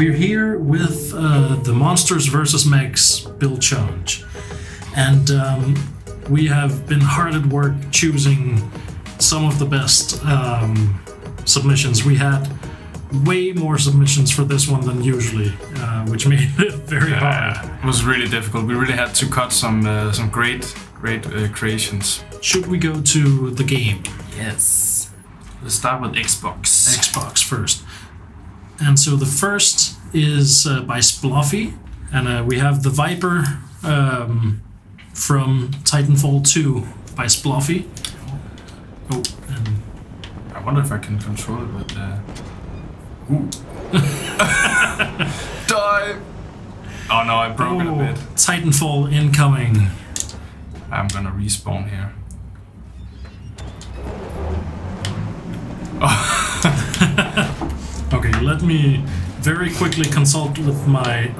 we're here with uh, the Monsters vs. Mechs build challenge. And um, we have been hard at work choosing some of the best um, submissions. We had way more submissions for this one than usually, uh, which made it very hard. Uh, it was really difficult. We really had to cut some uh, some great great uh, creations. Should we go to the game? Yes. Let's start with Xbox. Xbox first. And so the first is uh, by Spluffy, and uh, we have the Viper um, from Titanfall 2 by Spluffy. Oh, and I wonder if I can control it with. Uh... Ooh. Die! Oh no, I broke it a oh, bit. Titanfall incoming. I'm gonna respawn here. Okay, let me very quickly consult with my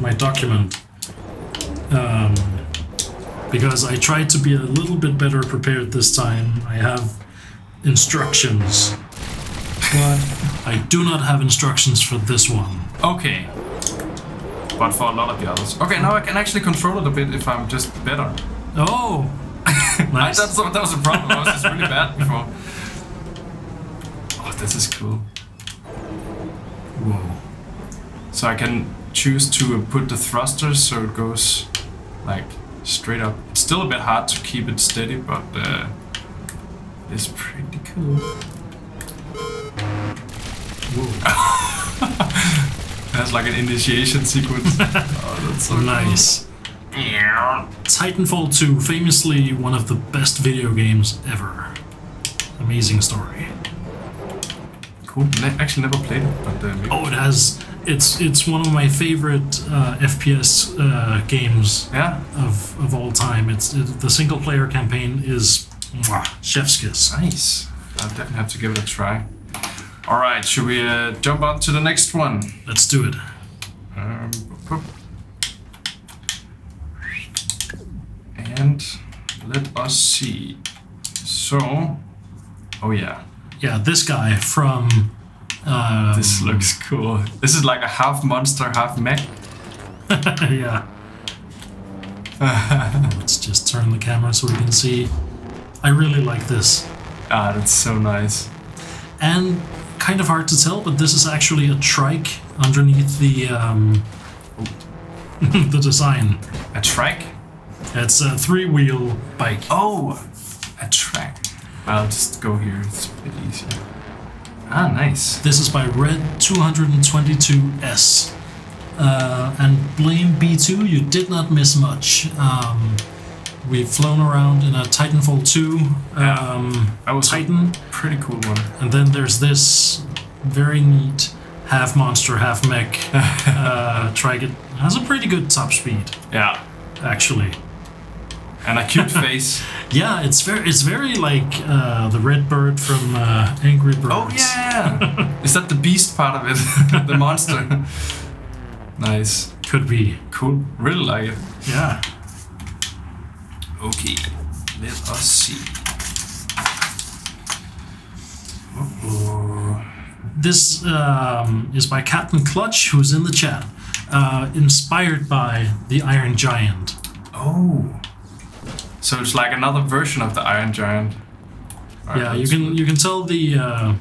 my document. Um, because I tried to be a little bit better prepared this time. I have instructions, but I do not have instructions for this one. Okay. But for a lot of the others. Okay, now I can actually control it a bit if I'm just better. Oh, I, nice. that's, that was a problem. I was just really bad before. Oh, this is cool. Whoa. So I can choose to put the thrusters so it goes like straight up. It's still a bit hard to keep it steady, but uh, it's pretty cool. Whoa. That's like an initiation sequence. oh, that's so Nice. Titanfall 2, famously one of the best video games ever. Amazing story. Cool. Ne- actually, never played it, but uh. Oh, it has. It's it's one of my favorite uh, FPS uh, games yeah. of, of all time. It's it, the single player campaign is mwah, chef's kiss. Nice. I'll definitely have to give it a try. All right, should we uh, jump on to the next one? Let's do it. Um, and let us see. So, oh yeah, Yeah, this guy from. Um, this looks cool. This is like a half monster, half mech. yeah. Let's just turn the camera so we can see. I really like this. Ah, that's so nice. and kind of hard to tell, but this is actually a trike underneath the um, the design. A track? It's a three-wheel bike. Oh. I'll just go here. It's a bit easier. Ah, nice. This is by Red 222S. Uh, and blame B2, you did not miss much. Um, we've flown around in a Titanfall 2 um, a Titan, pretty cool one. and then there's this very neat half monster, half mech uh. It has a pretty good top speed, Yeah. actually. And a cute face. Yeah, it's very, it's very like uh, the red bird from uh, Angry Birds. Oh yeah! Is that the beast part of it? the monster. nice. could be. Cool. Really like it. Yeah. Okay. Let us see. Uh-oh. This um, is by Captain Clutch, who's in the chat. Uh, inspired by the Iron Giant. Oh. So it's like another version of the Iron Giant. Alright, yeah, you can good. you can tell the uh,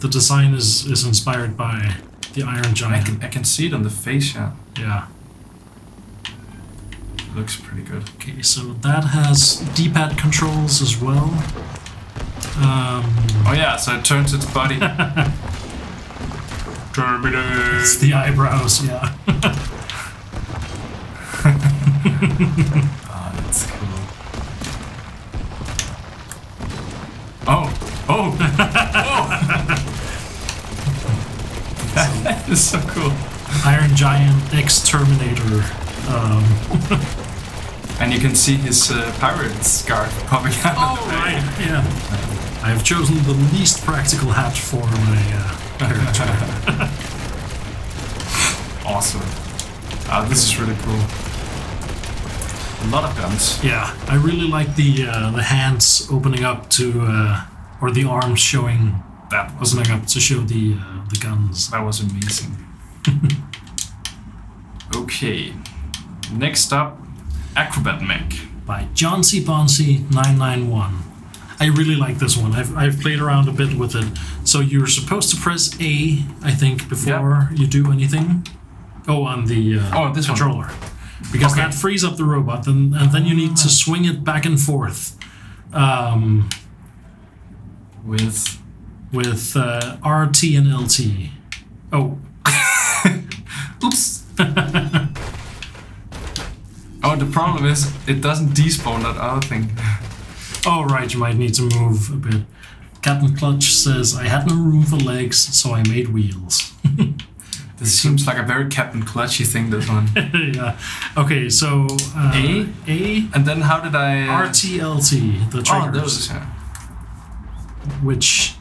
the design is is inspired by the Iron Giant. I can, I can see it on the face, yeah. Yeah. Looks pretty good. Okay, so that has D-pad controls as well. Um, Oh yeah, so it turns its body. Terminator. it's the eyebrows. Yeah. Ah, that's cool. Oh! Oh! oh! that is so cool. Iron Giant X Terminator. Um, And you can see his uh, pirate scarf popping out the back. Yeah. I have chosen the least practical hat for my uh. Awesome. Ah, this is really cool. A lot of guns. yeah, I really like the uh, the hands opening up to, uh, or the arms showing That was opening up to show the uh, the guns. that was amazing. okay. Next up, Acrobat Mech. by John C. Bonsi 991. I really like this one. I've, I've played around a bit with it. So you're supposed to press A, I think, before you do anything. Oh, on the uh, Oh, this one. Because Okay. that frees up the robot, and, and then you need to swing it back and forth um, With with uh, RT and LT. Oh, oops. oh, the problem is it doesn't despawn that other thing. oh, right, you might need to move a bit. Captain Clutch says, I had no room for legs, so I made wheels. This seems like a very Captain Clutchy thing. This one. yeah. Okay, so uh, A? A And then how did I? Uh, RTLT, the Oh, those. Yeah. which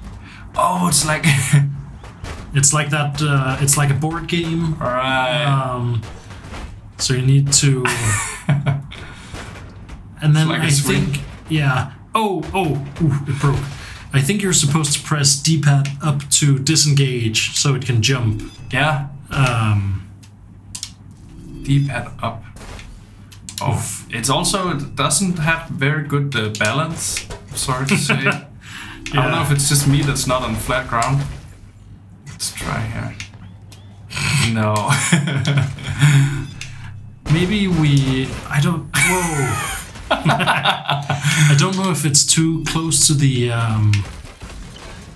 Oh, it's like. it's like that. Uh, it's like a board game. Alright. Um, so you need to, and then like I think, yeah. Oh, oh, ooh, it broke. I think you're supposed to press D-pad up to disengage so it can jump. yeah. Um, D-pad up. Oh, it's also it doesn't have very good uh, balance. Sorry to say. I don't know if it's just me that's not on flat ground. Let's try here. No. maybe we. I don't. Whoa. I don't know if it's too close to the um,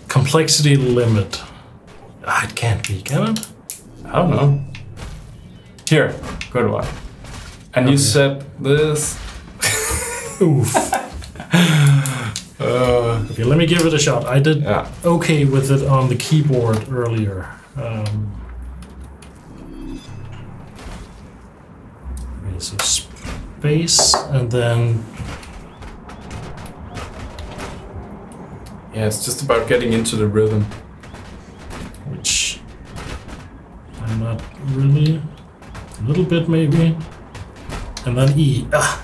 complexity limit. Ah, it can't be, can it? I don't know. Here, good one. And you Okay. said this. Oof. Uh, Okay, let me give it a shot. I did yeah. okay with it on the keyboard earlier. Um, okay, so space and then Yeah, it's just about getting into the rhythm. which I'm not really. A little bit maybe. And then E. Ah,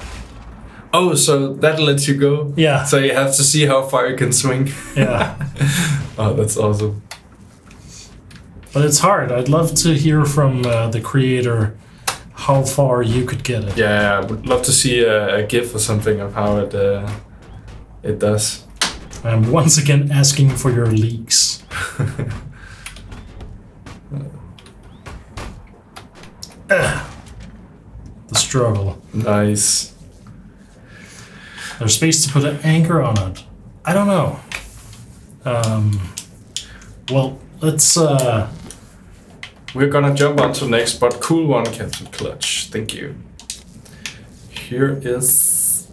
Oh, so that lets you go. yeah, So you have to see how far you can swing. yeah. Oh, that's awesome. But it's hard. I'd love to hear from uh, the creator how far you could get it. Yeah, I would love to see a, a GIF or something of how it uh, it does. I'm once again asking for your leaks. the struggle. Nice. There's space to put an anchor on it. I don't know. Um, well, let's. Uh, We're gonna jump on to next, but cool one, Captain Clutch. Thank you. Here is.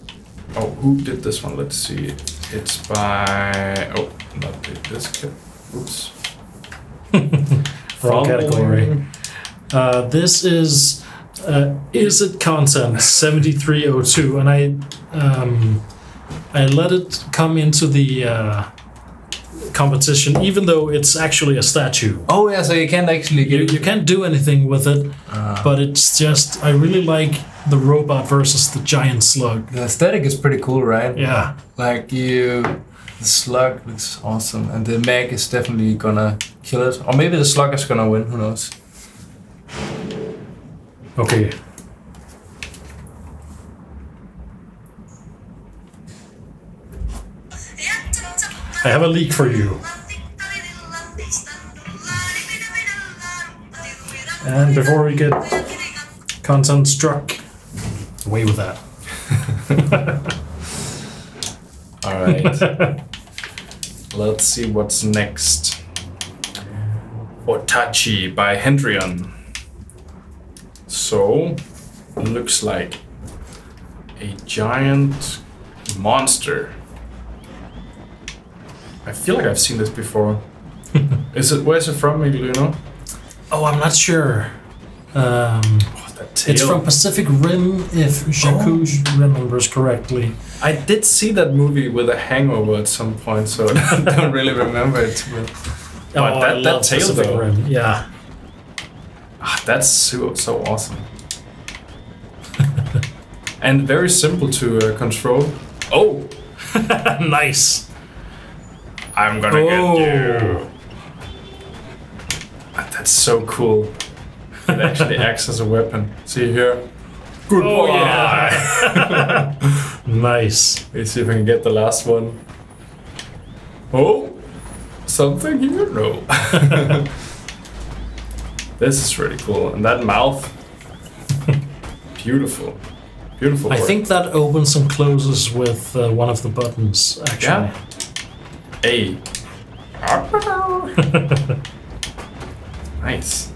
Oh, who did this one? Let's see. It's by. Oh, not this kid. Oops. wrong category. Uh, this is uh, is it content 7302 and I um, I let it come into the uh, competition even though it's actually a statue. Oh yeah, so you can't actually You, get you can't do anything with it, Uh, but it's just I really like the robot versus the giant slug. the aesthetic is pretty cool, right? Yeah, Like you, the slug looks awesome, and the mech is definitely gonna kill it. Or maybe the slug is gonna win. Who knows? Okay. I have a leak for you. And before we get content struck, away with that. All right. Let's see what's next. Otachi by Hendrion. So, looks like a giant monster. I feel like I've seen this before. is it? Where's it from? Maybe you know. Oh, I'm not sure. Um, Oh, that tail. it's from Pacific Rim, if Jacouche remembers correctly. I did see that movie with a hangover at some point, so I don't really remember it. But Oh, that- I that tail, Pacific though. Rim. Yeah. Ah, that's so, so awesome. and very simple to uh, control. Oh, nice. I'm gonna Oh. get you. Ah, That's so cool. It actually acts as a weapon. See here. Good Oh, yeah. nice. Let's see if I can get the last one. Oh, something here? No. This is really cool. And that mouth. Beautiful. Beautiful. I work. think that opens and closes with uh, one of the buttons, actually. A. nice.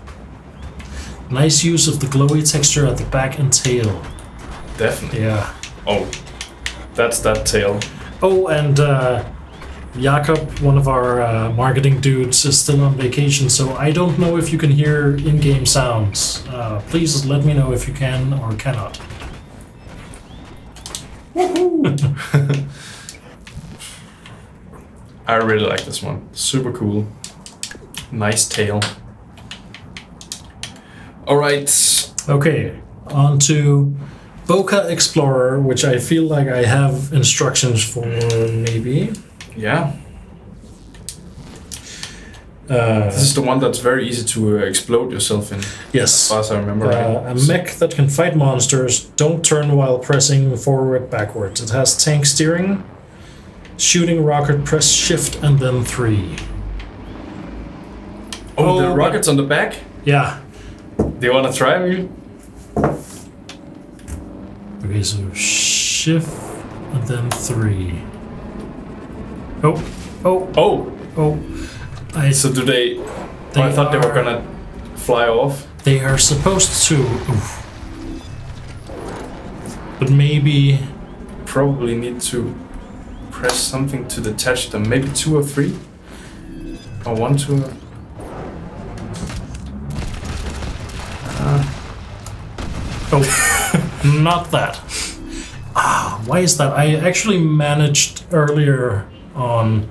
Nice use of the glowy texture at the back and tail. Definitely. Yeah. Oh, that's that tail. Oh, and uh, Jakob, one of our uh, marketing dudes, is still on vacation, so I don't know if you can hear in game sounds. Uh, please let me know if you can or cannot. I really like this one. Super cool. Nice tail. All right. Okay, on to Boca Explorer, which I feel like I have instructions for, maybe. Yeah. Uh, This is the one that's very easy to uh, explode yourself in, as yes. far as I remember. Uh, right? a mech that can fight monsters. Don't turn while pressing forward backwards. It has tank steering. Shooting rocket, press shift and then three. oh, oh, the rockets on the back. Yeah. Do you want to try me? Okay, so shift and then three. Oh, oh, Oh, oh. I, so do they? they oh, I thought they were gonna fly off. They are supposed to. oof. But maybe. Probably need to press something to detach them. Maybe two or three, or one, two. Oh, not that. Ah, why is that? I actually managed earlier on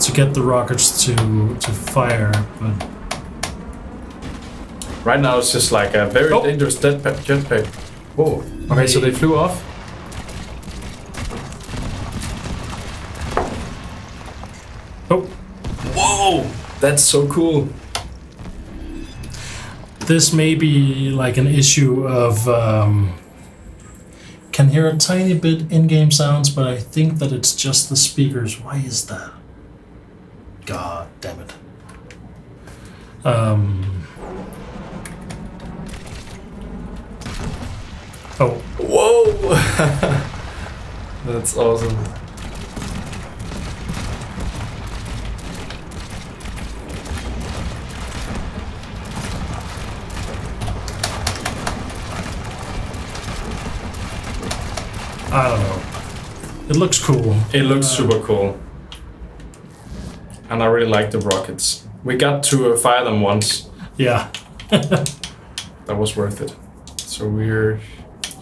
to get the rockets to to fire, but Right now it's just like a very Oh. dangerous jetpack. jetpack. Whoa. Okay, so they flew off. oh, Whoa! That's so cool. this may be like an issue of um, can hear a tiny bit in-game sounds, but I think that it's just the speakers. Why is that? God damn it. Um. Oh, Whoa! That's awesome. I don't know. It looks cool. It looks Uh, super cool. And I really like the rockets. We got to uh, fire them once. Yeah. That was worth it. So we're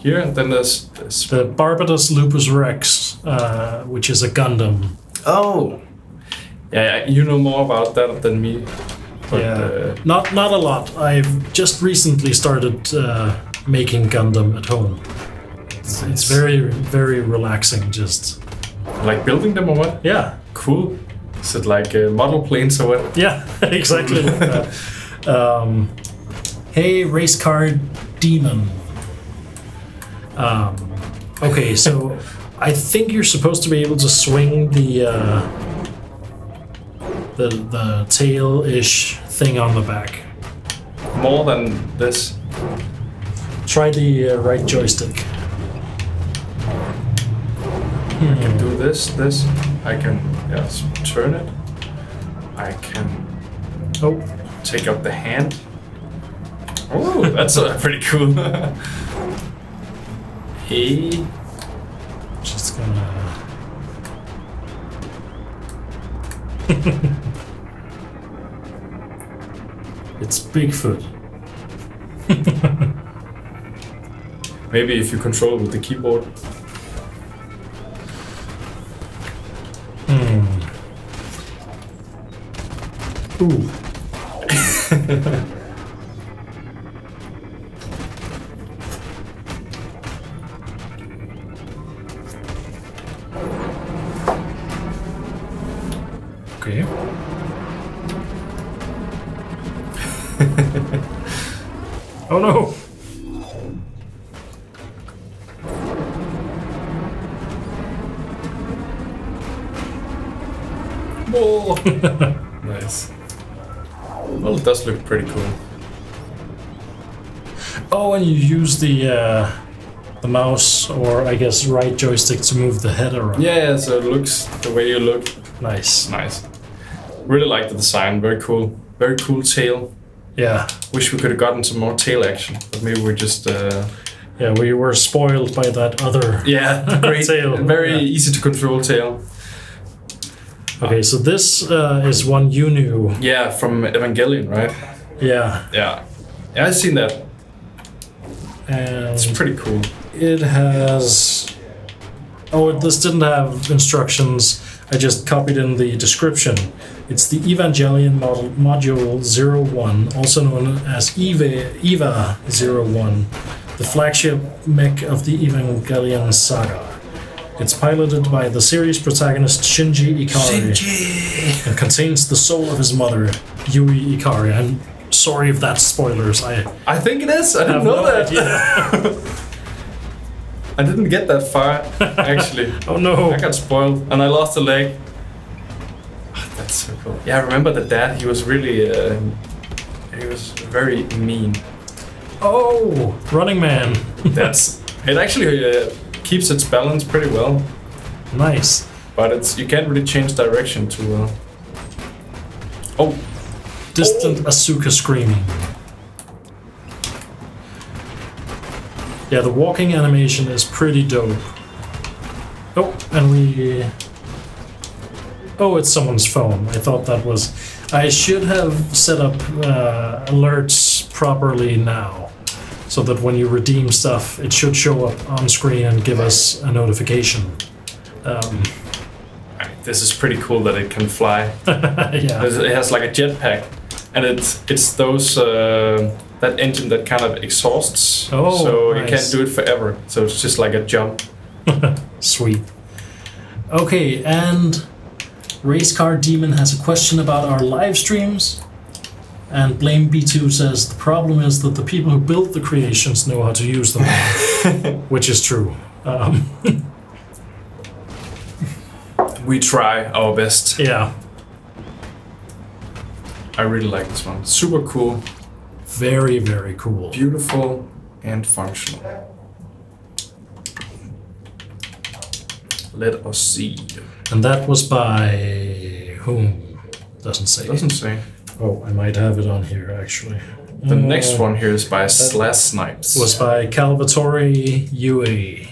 here, and then there's this. The Barbatos Lupus Rex, uh, which is a Gundam. Oh! Yeah, yeah, you know more about that than me. But, yeah. uh, Not not a lot. I've just recently started uh, making Gundam at home. It's, it's very very relaxing. Just like building them or what? yeah, Cool. Is it like uh, model planes or what? yeah, exactly. like. Um, hey, race car demon. Um, okay, so I think you're supposed to be able to swing the uh, the the tail-ish thing on the back. More than this. Try the uh, right joystick. I can do this, this. I can yes, turn it. I can Oh, take out the hand. Oh, that's uh, pretty cool. hey, just gonna. it's Bigfoot. maybe if you control it with the keyboard. Oeh. Oh no! Whoa! nice. Well, it does look pretty cool. Oh, and you use the uh, the mouse or I guess right joystick to move the head around. Yeah, so it looks the way you look. Nice. Nice. Really like the design. Very cool. Very cool tail. Yeah. Wish we could have gotten some more tail action, but maybe we're just. Uh, Yeah, we were spoiled by that other. yeah, great. Tail, Very yeah. easy to control tail. Okay, so this uh, is one you knew. Yeah, from Evangelion, right? Yeah. Yeah. Yeah, I've seen that. And It's pretty cool. it has. Oh, this didn't have instructions. I just copied in the description. It's the Evangelion model, Module 01, also known as EVA, EVA 01, the flagship mech of the Evangelion saga. It's piloted by the series protagonist Shinji Ikari Shinji! and contains the soul of his mother, Yui Ikari. I'm sorry if that's spoilers. I I think it is. I didn't know no that. I didn't get that far, actually. oh no. I got spoiled, and I lost a leg. Ah, That's so cool. Yeah, I remember the dad. He was really, uh, he was very mean. Oh, Running Man. That's it. Actually, uh, keeps its balance pretty well, Nice. but it's you can't really change direction to. Uh... Oh, Distant Asuka screaming. Yeah, the walking animation is pretty dope. Oh, and we. Oh, it's someone's phone. I thought that was. I should have set up uh, alerts properly now. So that when you redeem stuff, it should show up on screen and give us a notification. Um, this is pretty cool that it can fly. yeah. It has like a jetpack, and it's it's those uh, that engine that kind of exhausts. Oh, so you can't do it forever. So it's just like a jump. Sweet. Okay, and Race Car Demon has a question about our live streams. And Blame B2 says the problem is that the people who built the creations know how to use them, which is true. Um, We try our best. yeah, I really like this one. Super cool, very, very cool. beautiful, and functional. Let us see. And that was by whom? Doesn't say. Doesn't say. Oh, I might have it on here actually. The Uh, next one here is by Slash Snipes. was by Calvatore UA.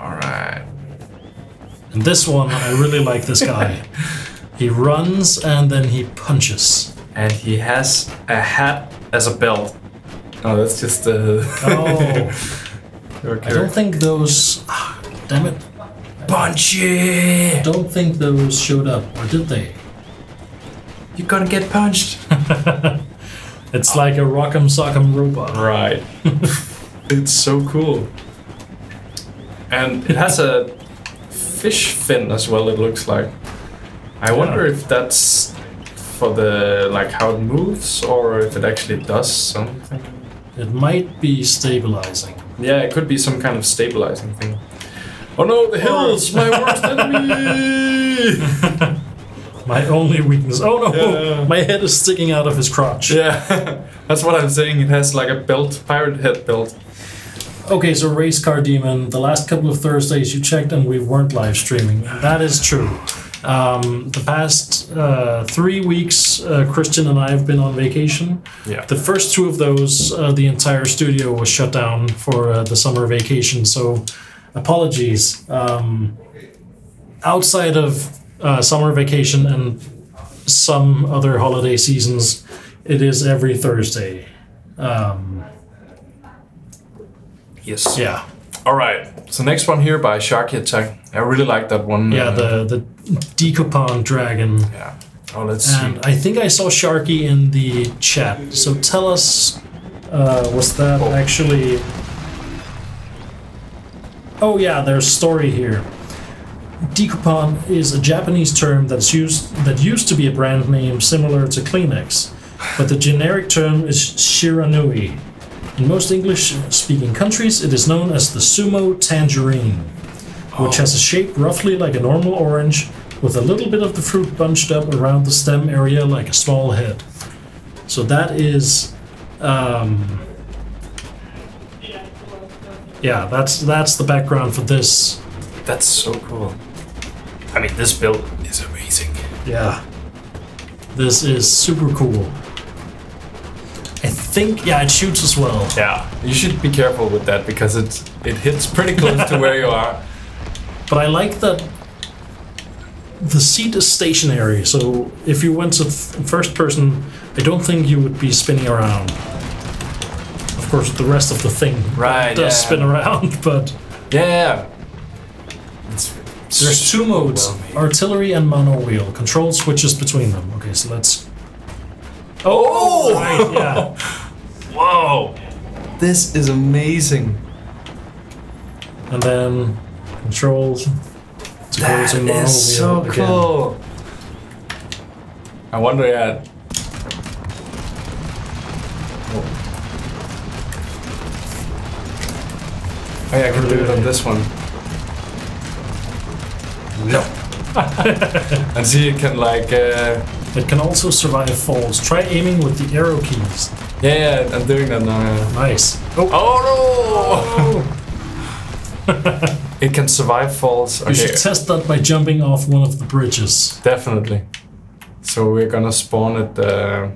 All right. And this one, I really like this guy. he runs and then he punches. And he has a hat as a belt. Oh, that's just uh, Oh, okay. I don't think those. ah, damn it. Punchy! I don't think those showed up, or did they? You're gonna get punched. It's like a rock'em sock'em robot. Right. it's so cool. And it has a fish fin as well, it looks like. I wonder if that's for the like how it moves or if it actually does something. It might be stabilizing. Yeah, it could be some kind of stabilizing thing. Oh no, the hills, my worst enemy! My only weakness. Oh no! Yeah. My head is sticking out of his crotch. yeah, that's what I'm saying. It has like a belt, pirate head belt. Okay, so Race Car Demon, the last couple of Thursdays you checked and we weren't live streaming. That is true. Um, the past uh, three weeks, uh, Christian and I have been on vacation. Yeah. The first two of those, uh, the entire studio was shut down for uh, the summer vacation, so apologies. Um, outside of uh, summer vacation and some other holiday seasons, it is every Thursday. Um, Yes. yeah. All right. So next one here by Sharky Attack. I really like that one. Yeah, uh, the the Dekopon dragon. Yeah. Oh, let's see. And I think I saw Sharky in the chat. So tell us, uh, was that Oh. actually? Oh yeah, there's story here. Dekopon is a Japanese term that's used that used to be a brand name similar to Kleenex. but the generic term is Shiranui. In most English speaking countries, it is known as the sumo tangerine, which has a shape roughly like a normal orange, with a little bit of the fruit bunched up around the stem area like a small head. So that is. Um, yeah, that's that's the background for this. That's so cool. I mean, this build is amazing. Yeah. This is super cool. I think, yeah, it shoots as well. Yeah, you should be careful with that because it it hits pretty close to where you are. But I like that the seat is stationary, so if you went to th- first person, I don't think you would be spinning around. Of course, the rest of the thing Right, does yeah. spin around, but Yeah. It's there's two modes well artillery and mono wheel. Control switches between them. Okay, so let's. Oh! right, yeah. Whoa! This is amazing. And then controls to go to mono wheel so again. cool. I wonder, yeah. Oh. oh yeah, I can do it on this one. No. and see, it can like, uh, It can also survive falls. Try aiming with the arrow keys. yeah, yeah, I'm doing that now. yeah. Nice. Oh no! it can survive falls. You should test that by jumping off one of the bridges. definitely. So we're gonna spawn at the.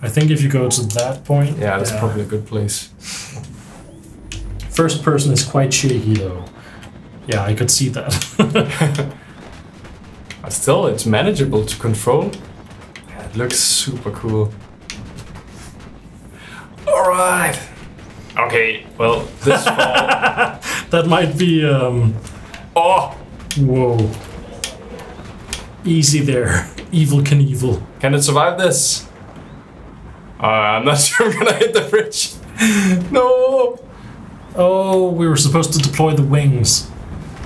I think if you go to that point. Yeah, that's probably a good place. First person is quite shaky though. Yeah, I could see that. But still, it's manageable to control. Yeah, it looks super cool. Alright! Okay, well, this fall. that might be. um... Oh! Whoa. Easy there. Evel Knievel. Can it survive this? Uh, I'm not sure I'm gonna hit the bridge. no! Oh, we were supposed to deploy the wings.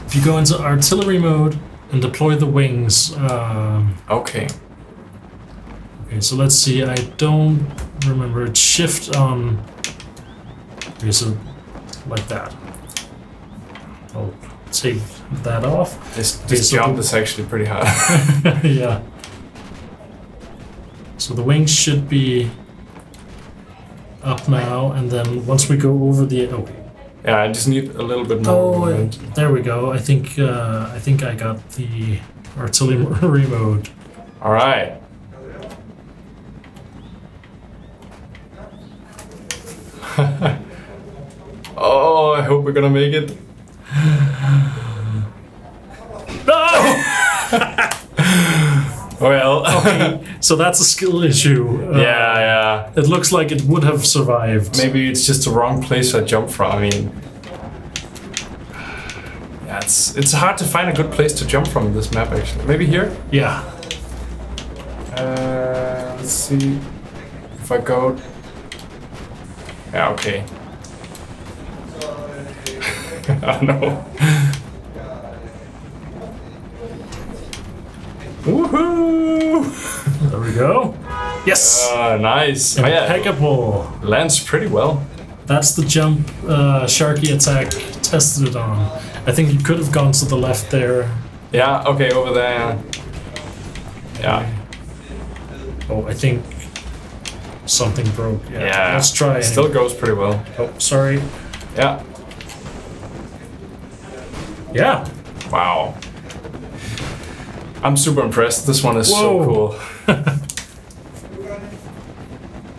If you go into artillery mode and deploy the wings. Um, Okay. okay, so let's see. I don't remember. It's shift on. Okay, so like that. I'll take that off. This, Okay, so jump is actually pretty hard. yeah. So the wings should be up now, and then once we go over the oh, yeah, I just need a little bit more oh movement. there we go. I think uh, I think I got the artillery mode. Alright. oh, I hope we're gonna make it. well, So that's a skill issue. Uh, yeah, yeah. It looks like it would have survived. Maybe it's just the wrong place I jump from. I mean, yeah, it's it's hard to find a good place to jump from in this map. Actually, maybe here. Yeah. Uh, let's see if I go. Yeah, okay. oh no. Woohoo! There we go. Yes. Ah, nice. Oh, yeah, Impeccable. lands pretty well. That's the jump uh, Sharky attack tested it on. I think you could have gone to the left there. Yeah, okay, over there. Yeah. Oh, I think something broke. Yeah. Yeah. Let's try. It still goes pretty well. Oh, sorry. Yeah. Yeah. Wow. I'm super impressed. This one is so cool.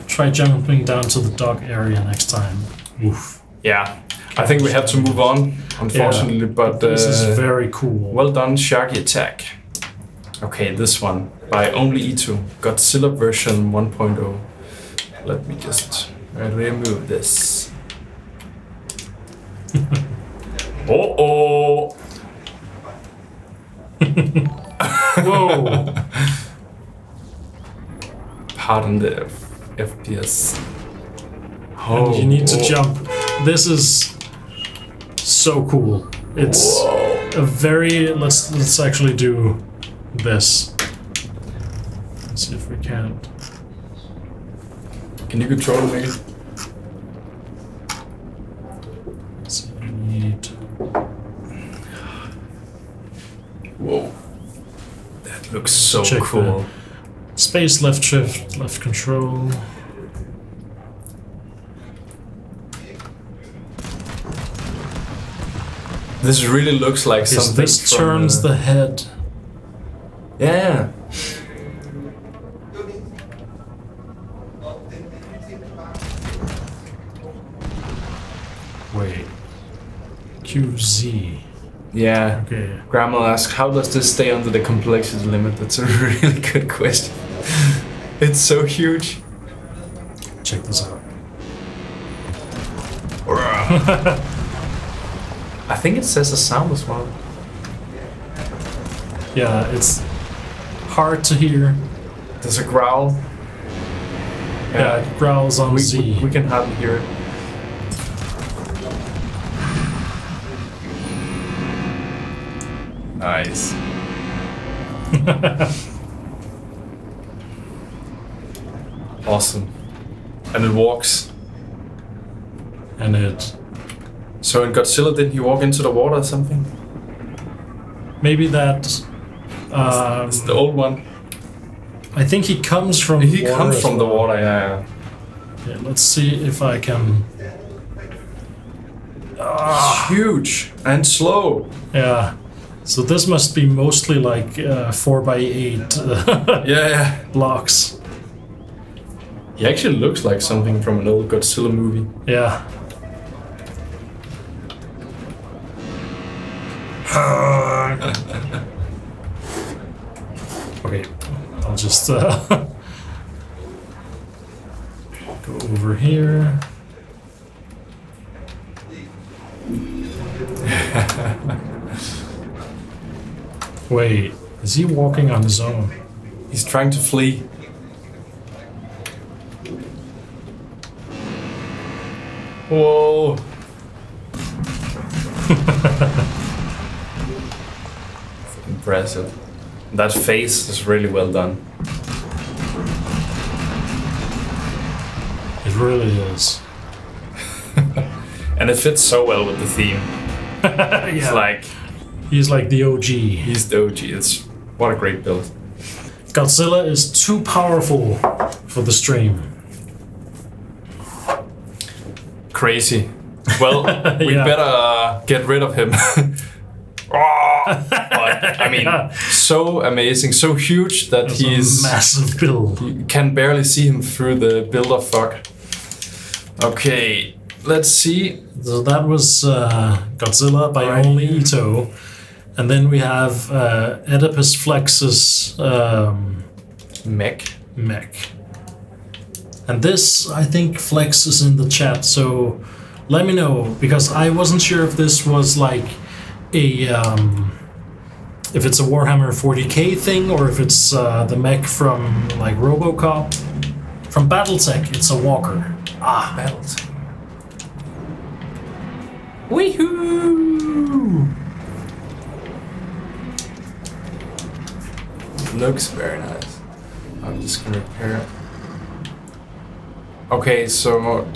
Try jumping down to the dock area next time. Oof. Yeah. I think we have to move on, unfortunately, but uh, This is very cool. well done, Sharky Attack. Okay, this one by Only E2, Godzilla version 1.0. Let me just remove this. oh oh! Whoa. Pardon the F- FPS. and you need to oh. jump. This is so cool. It's Whoa. a very let's let's actually do this. Let's see if we can't. Can you control me? So we need Whoa. That looks so Check cool. space, left shift, left control. This really looks like Yes, something. this turns uh, the head. Yeah. Wait. QZ. Yeah. Okay. Grandma asks, how does this stay under the complexity limit? That's a really good question. it's so huge. Check this out. I think it says a sound as well. Yeah, it's hard to hear. There's a growl. Yeah, it growls on we, Z. we, we can hardly hear it. Nice. awesome. And it walks. and it So in Godzilla, didn't he walk into the water or something? maybe that. Um, It's the old one. I think he comes from. He water comes from the water, yeah. Yeah, let's see if I can. yeah. Huge and slow. Yeah. So this must be mostly like uh, four by eight uh, Yeah, yeah. blocks. He actually looks like something from an old Godzilla movie. Yeah. okay, I'll just uh, go over here. Wait, is he walking on his own? He's trying to flee. Whoa. Impressive. That face is really well done. It really is. And it fits so well with the theme. It's like he's like the OG. he's the OG. It's what a great build. Godzilla is too powerful for the stream. Crazy. Well, we Yeah. better uh, get rid of him. Ah, but I mean, so amazing, so huge that a he's massive build. you can barely see him through the builder fog. Okay, let's see. So that was uh, Godzilla by Right. only Ito. And then we have uh, Oedipus Flex's um, Mech. mech. And this, I think, Flex is in the chat, so let me know, because I wasn't sure if this was like a. Um, if it's a Warhammer 40k thing or if it's uh, the mech from like Robocop. From Battletech, it's a walker. Ah, Battles. Weehoo! Looks very nice. I'm just gonna repair it. Okay, so.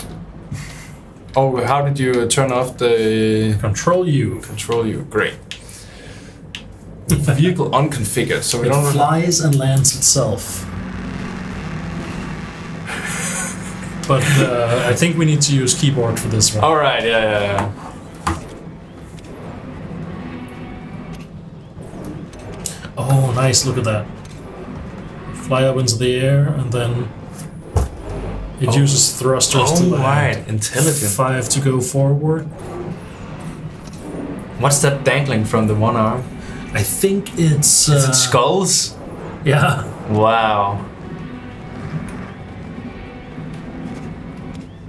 Oh, how did you turn off the Control U. control you? Great. Vehicle unconfigured, so we It don't. flies and lands itself. but uh, I think we need to use keyboard for this one. All right, yeah, yeah, yeah. Oh, nice! Look at that. Fly up into the air and then it Oh. uses thrusters to Oh, land. right, intelligent. Five to go forward. What's that dangling from the one arm? I think it's. Uh, Is it skulls? Yeah. Wow.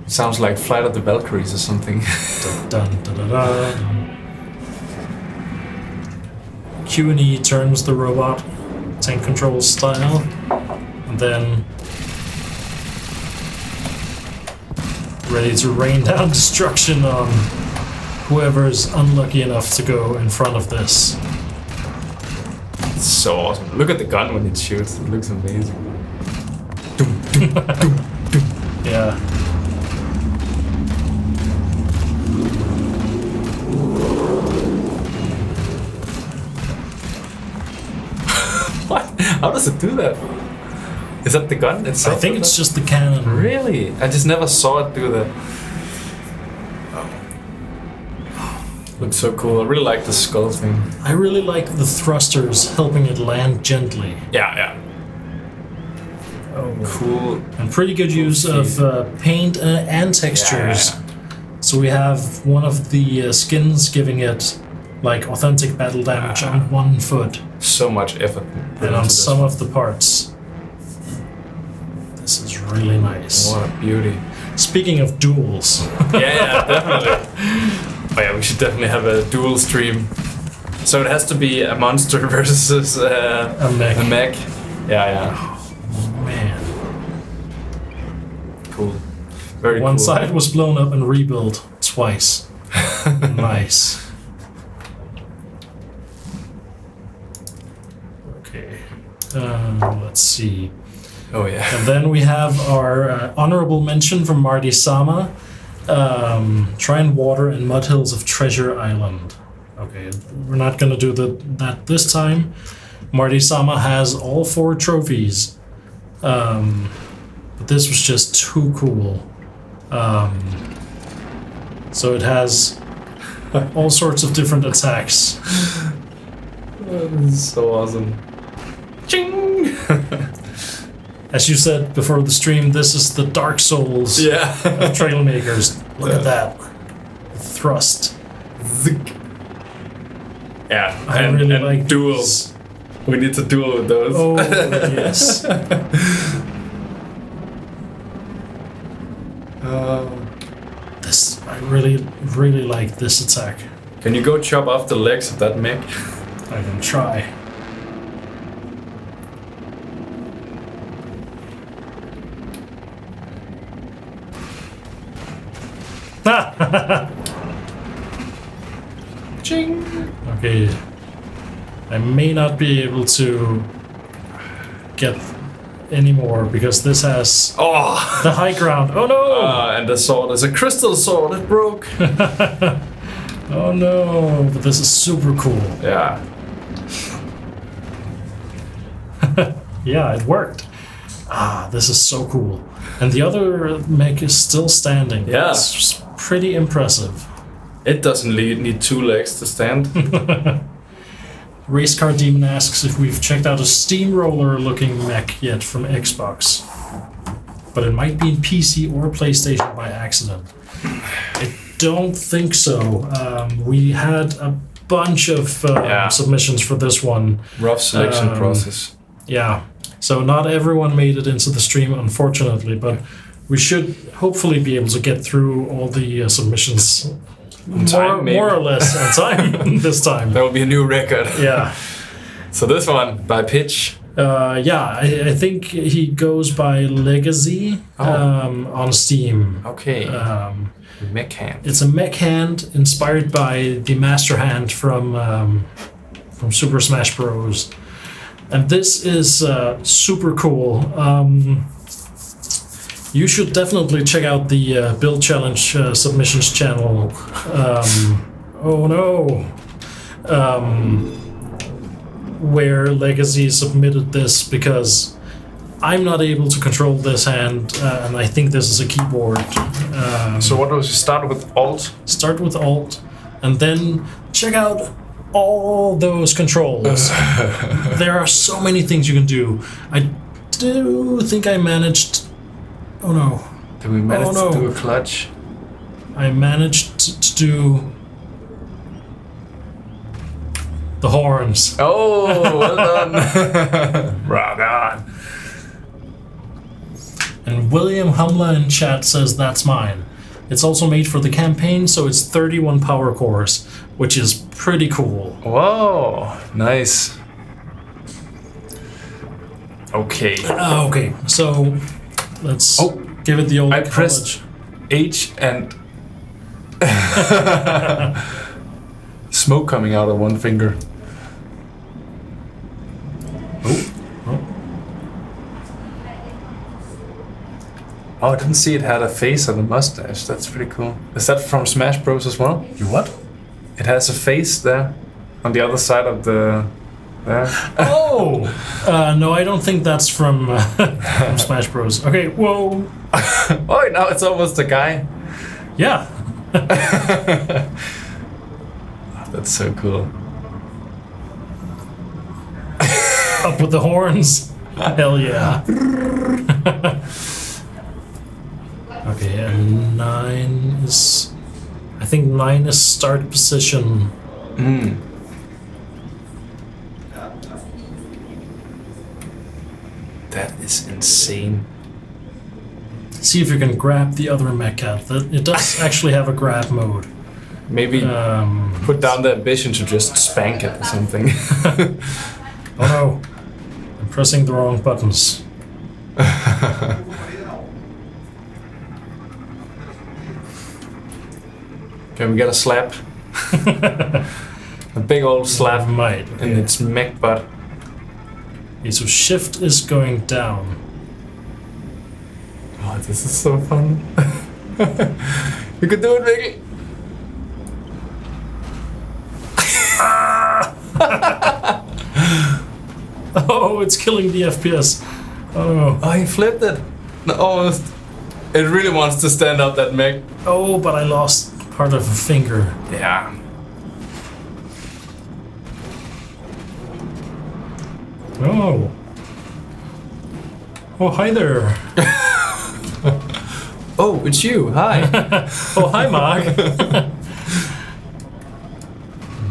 Sounds like Flight of the Valkyries or something. Dun, dun, dun, dun. Q and E turns the robot, tank control style, and then ready to rain down destruction on whoever's unlucky enough to go in front of this. it's so awesome. Look at the gun when it shoots. It looks amazing. Yeah. How does it do that? Is that the gun It's I think it's just the cannon. Really? I just never saw it do that. Looks so cool. I really like the skull thing. I really like the thrusters helping it land gently. Yeah, yeah. Oh. Cool. And pretty good use of uh, paint uh, and textures. Yeah. So we have one of the uh, skins giving it like authentic battle damage on one foot So much effort. and on some of the parts. This is really nice. What a beauty. Speaking of duels, yeah, yeah, definitely. Oh yeah, we should definitely have a duel stream. So it has to be a monster versus uh, a mech. a mech. Yeah, yeah. Man. Cool. Very One cool. side was blown up and rebuilt twice. nice. Okay. Uh, let's see. Oh yeah. And then we have our uh, honorable mention from Marty Sama. Um, try and water and mud hills of Treasure Island. Okay, we're not gonna do the, that this time. Marty Sama has all four trophies. Um, but this was just too cool. Um, so it has all sorts of different attacks. This is so awesome. Ching! As you said before the stream, this is the Dark Souls yeah. of Trailmakers. Look at that. Thrust. Yeah, I and, really and like duels. We need to duel with those. Oh, yes. Uh, This I really, really like this attack. can you go chop off the legs of that mech? I can try. Ching! okay. I may not be able to get anymore because this has Oh! the high ground. Oh no! Uh, and the sword is a crystal sword. It broke. oh no! But this is super cool. yeah. Yeah, it worked. Ah, this is so cool. And the other mech is still standing. Yeah. It's pretty impressive. It doesn't need, need two legs to stand. Race Car Demon asks if we've checked out a steamroller looking mech yet from Xbox. But it might be in PC or PlayStation by accident. I don't think so. Um, we had a bunch of uh, Yeah. submissions for this one. Rough selection Um, process. Yeah. So not everyone made it into the stream, unfortunately, but we should hopefully be able to get through all the uh, submissions more, more or less on time this time. That will be a new record. Yeah. So this one by Pitch. Uh, yeah, I, I think he goes by Legacy Oh. um, on Steam. Okay. Um, mech hand. it's a mech hand inspired by the Master Hand from um, from Super Smash Bros. And this is uh, super cool. Um, you should definitely check out the uh, Build Challenge uh, submissions channel. Um, oh no. Um, where Legacy submitted this because I'm not able to control this hand, uh, and I think this is a keyboard. Um, So what was you start with Alt? start with Alt, and then check out all those controls. there are so many things you can do. I do think I managed. Oh no. Did we manage Oh, no. to do a clutch? I managed to, do the horns. Oh, well done. Rock on. And William Humla in chat says that's mine. It's also made for the campaign, so it's 31 power cores, which is pretty cool. Whoa, nice. Okay. Ah, okay, so let's Oh, give it the old I pressed- H and smoke coming out of one finger. Oh! Oh, I didn't see it had a face and a mustache. That's pretty cool. Is that from Smash Bros as well? You what? It has a face there on the other side of the Yeah. Oh! Uh, no, I don't think that's from, uh, from Smash Bros. Okay, whoa. Oh, now it's almost a guy. Yeah. That's so cool. Up with the horns. Hell yeah. okay, and nine is. I think nine is start position. Mm. That is insane. See if you can grab the other mecha. That it does actually have a grab mode. Maybe Um, put down the ambition to just spank it or something. oh no, I'm pressing the wrong buttons. Can we get a slap? a big old slap Might. in its mech butt. Okay, so shift is going down. Oh, this is so fun. you can do it, Vicky. Oh, it's killing the FPS. Oh, Oh, he flipped it. No, almost. It really wants to stand up that mech. oh, but I lost part of a finger. Yeah. Oh. Oh, hi there. Oh, it's you. Hi. Oh, hi, Mark.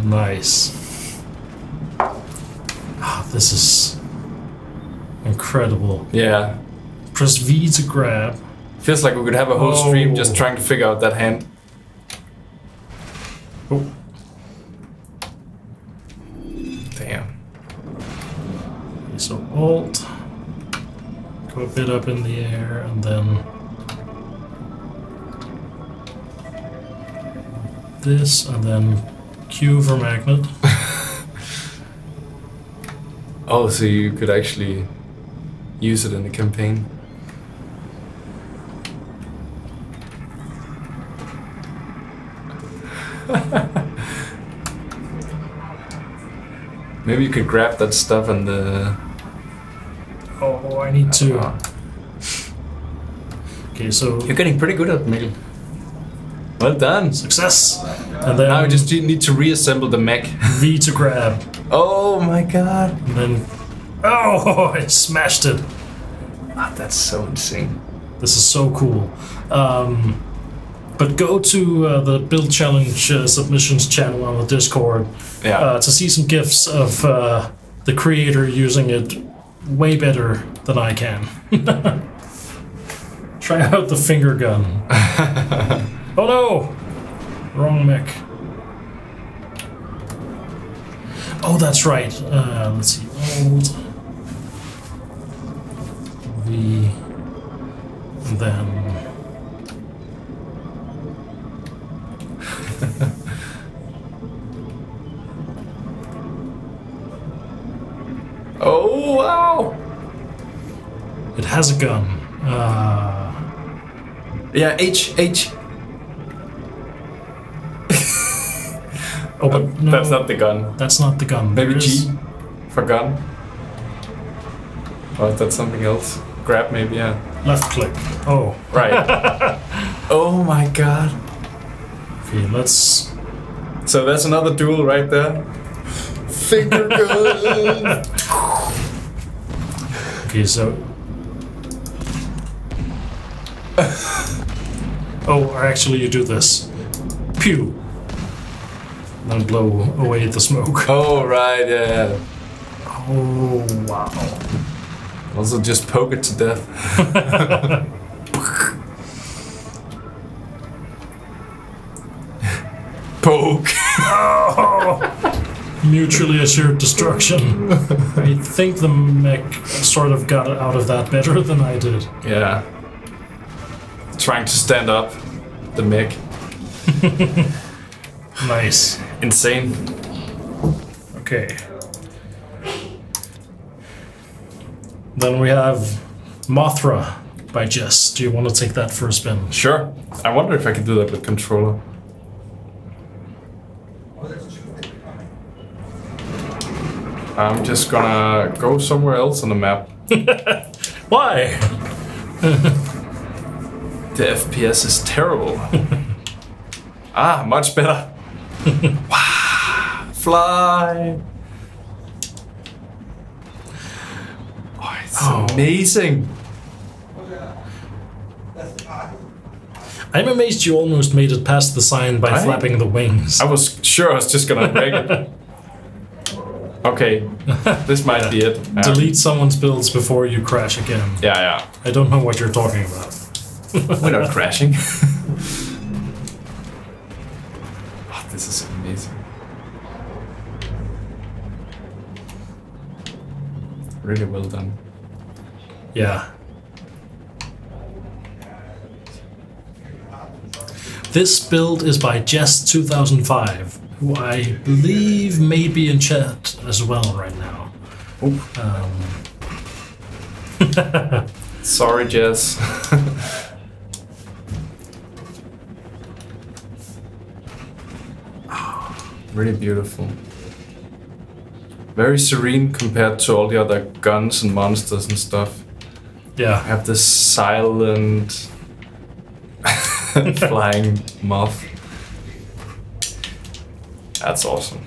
nice. Ah, this is incredible. yeah. Press V to grab. Feels like we could have a whole stream Oh. just trying to figure out that hand. Oh, Damn. so Alt. Go a bit up in the air and then this and then Q for magnet. Oh, so you could actually use it in the campaign. Maybe you could grab that stuff and the. Oh, I need to. Okay, so You're getting pretty good at Miguel. Well done. success, and then Now we just need to reassemble the mech. V to grab, Oh my god. and then oh, I smashed it. Ah, that's so insane. This is so cool. Um, but go to uh, the Build Challenge uh, submissions channel on the Discord Yeah. uh, to see some gifs of uh, the creator using it way better than I can. Try out the finger gun. oh no! Wrong mech. Oh, that's right. Uh, let's see. Old. V. And then. oh wow. It has a gun. Uh, Yeah, H H. oh, but no, That's not the gun. That's not the gun. Maybe There is- G for gun. Oh, that's something else. Grab maybe, yeah. Left click. Oh. Right. oh my god. Okay, let's. So that's another duel right there. Finger gun. Okay, so. oh, actually, you do this. Pew! Then blow away the smoke. oh right, yeah. Oh, wow. Also just poke it to death. poke. Oh. Mutually assured destruction. I think the mech sort of got out of that better than I did. Yeah. Trying to stand up. The mech. Nice. Insane. Okay. Then we have Mothra by Jess. Do you want to take that for a spin? Sure. I wonder if I can do that with controller. I'm just gonna go somewhere else on the map. Why? The FPS is terrible. ah, much better. wow, fly. Oh, it's Oh. amazing. I'm amazed you almost made it past the sign by I- flapping the wings. I was sure I was just gonna make it. Okay, this might be it. Yeah. Delete someone's builds before you crash again. Yeah, yeah. I don't know what you're talking about. We're not crashing. oh, this is amazing. Really well done. Yeah. This build is by Jess2005, who I believe may be in chat as well right now. Um, Sorry, Jess. really beautiful. Very serene compared to all the other guns and monsters and stuff. yeah. have this silent flying moth. That's awesome.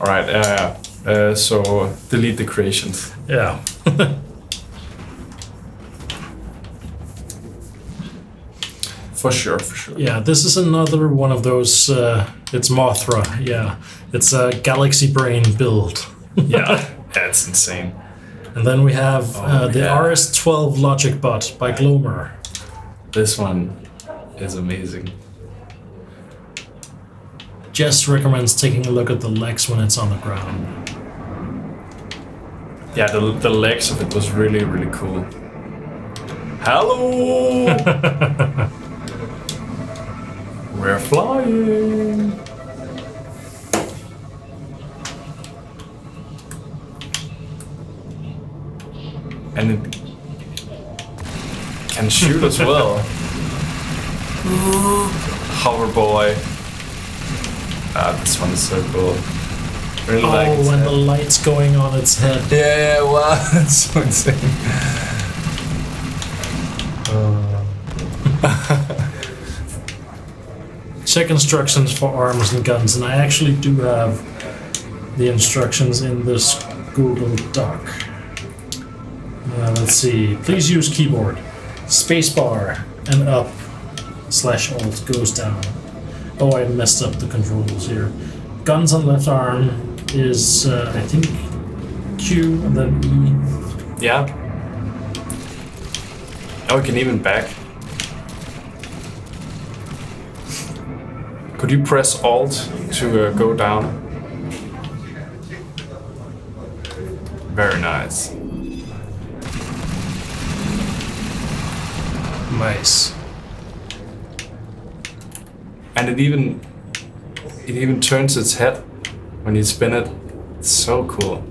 All right, yeah, yeah. Uh, so delete the creations. Yeah. For sure, for sure. Yeah, this is another one of those. Uh, it's Mothra. Yeah, it's a Galaxy Brain build. Yeah, that's insane. And then we have uh, Oh, the yeah. RS12 Logic Bot by Glomer. This one is amazing. Jess recommends taking a look at the legs when it's on the ground. Yeah, the, the legs of it was really, really cool. Hello! We're flying! And it can shoot as well. Hover boy. Ah, this one is so cool. Really like Oh, and head. the lights going on its head. Yeah, wow, that's so insane. Check instructions for arms and guns, and I actually do have the instructions in this Google Doc. Uh, let's see. Please use keyboard. Spacebar and up slash alt goes down. Oh, I messed up the controls here. Guns on left arm is, uh, I think, Q and then E. Yeah. Oh, we can even back. Could you press Alt to uh, go down? Very nice. Nice. And it even it even turns its head when you spin it. It's so cool.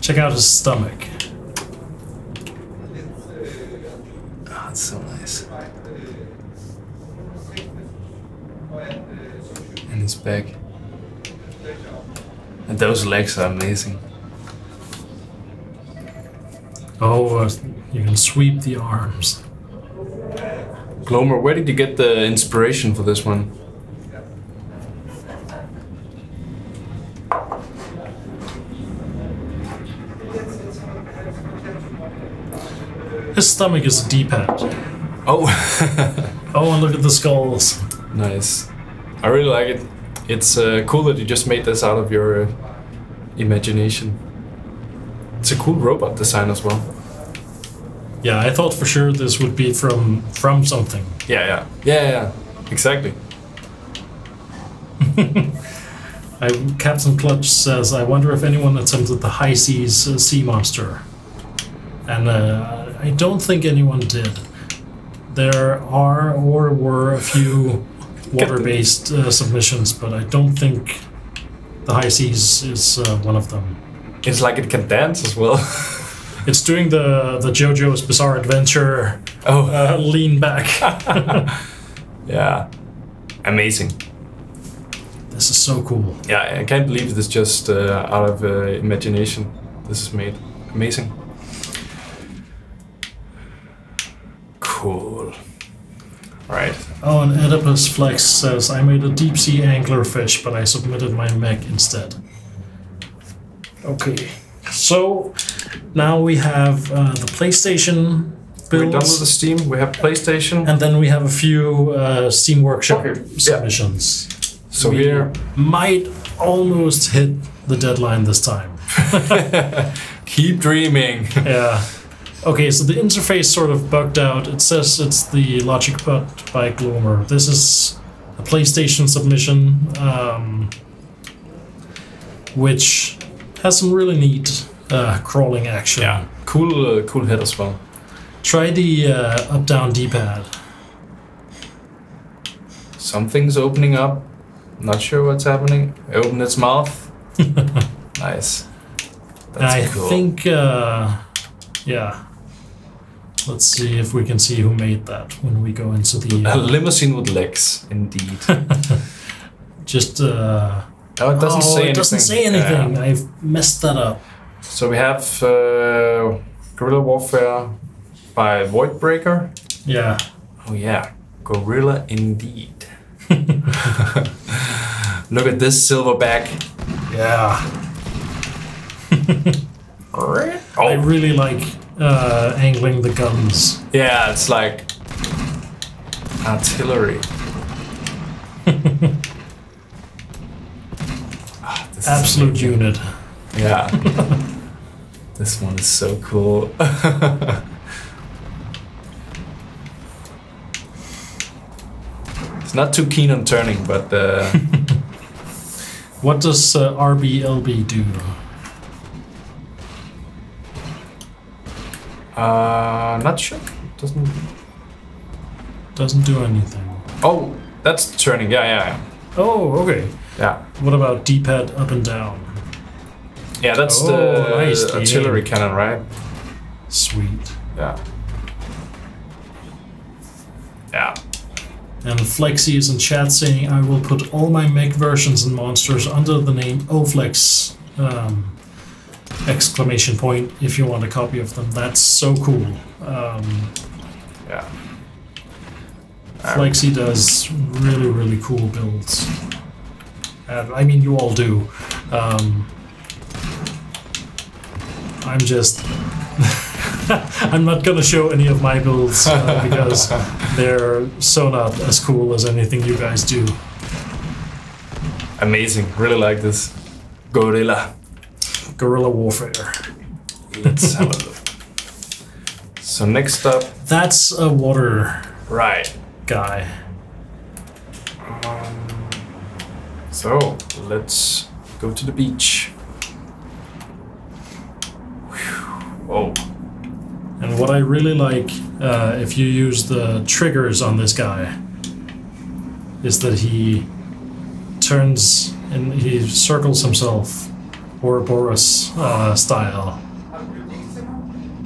Check out his stomach. Oh, it's so nice. And his back. And those legs are amazing. Oh, uh, you can sweep the arms. Glomer, where did you get the inspiration for this one? His stomach is a D-pad. Oh, Oh, and look at the skulls. nice. I really like it. It's uh, cool that you just made this out of your uh, imagination. It's a cool robot design as well. Yeah, I thought for sure this would be from from something. Yeah, yeah, yeah, yeah. Exactly. I, Captain Clutch says, "I wonder if anyone attempted the high seas uh, sea monster," and uh, I don't think anyone did. There are or were a few water-based uh, submissions, but I don't think the high seas is uh, one of them. It's like it can dance as well. It's doing the the JoJo's Bizarre Adventure oh, uh, lean back. yeah. Amazing. This is so cool. Yeah, I can't believe this just uh, out of uh, imagination. This is made amazing. Cool. Right. Oh, and Oedipus Flex says, I made a deep sea angler fish, but I submitted my mech instead. Okay, so now we have uh, the PlayStation Builds. We're done with the Steam. We have PlayStation. and then we have a few uh, Steam Workshop Okay, yeah. submissions. so we here, might almost hit the deadline this time. keep dreaming. Yeah. Okay, so the interface sort of bugged out. It says it's the Logic Bot by Gloomer. This is a PlayStation submission, um, which has some really neat uh, crawling action. yeah, cool, uh, cool head as well. Try the uh, up-down D-pad. Something's opening up. Not sure what's happening. Open its mouth. nice. That's I cool. think, uh, yeah. Let's see if we can see who made that when we go into the. a Uh, limousine with legs, indeed. just. Oh, it doesn't oh, say anything. it doesn't say anything. Yeah. I've messed that up. So we have uh, Guerrilla Warfare by Voidbreaker. Yeah. Oh yeah, Gorilla indeed. Look at this silver silverback. Yeah. I Oh really like uh, angling the guns. yeah, it's like artillery. This is Absolute amazing. unit. Yeah. this one is so cool. it's not too keen on turning, but uh, What does uh, RBLB do? uh, not sure. Doesn't. Doesn't do anything. Oh, that's turning. Yeah, Yeah, yeah, Oh, okay. Yeah. What about D-pad up and down? Yeah, that's Oh, the nice, artillery cannon, right? Sweet. Yeah. Yeah. And Flexi is in chat saying, I will put all my mech versions and monsters under the name Oflex! Um, exclamation point if you want a copy of them. That's so cool. Um, Yeah. Flexi does really, really cool builds. And I mean, you all do. Um, I'm just. I'm not gonna show any of my builds uh, because they're so not as cool as anything you guys do. Amazing. Really like this. Gorilla. Guerrilla warfare. Let's have a look. So next up, That's a water right. guy. So let's go to the beach. Oh, And what I really like, uh, if you use the triggers on this guy, is that he turns and he circles himself, Ouroboros uh, style.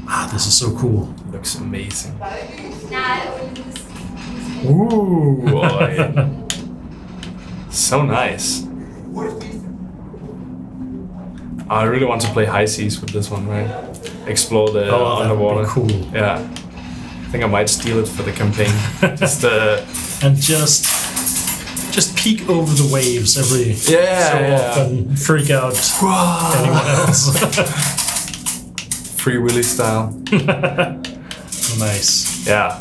Ah, this is so cool. looks amazing. Ooh, boy. so nice. I really want to play high seas with this one, right? Explore the Oh, underwater. cool. Yeah. I think I might steal it for the campaign. Just uh, And just, just peek over the waves every yeah, so yeah. often, freak out anyone else. Free Willy style. nice. Yeah.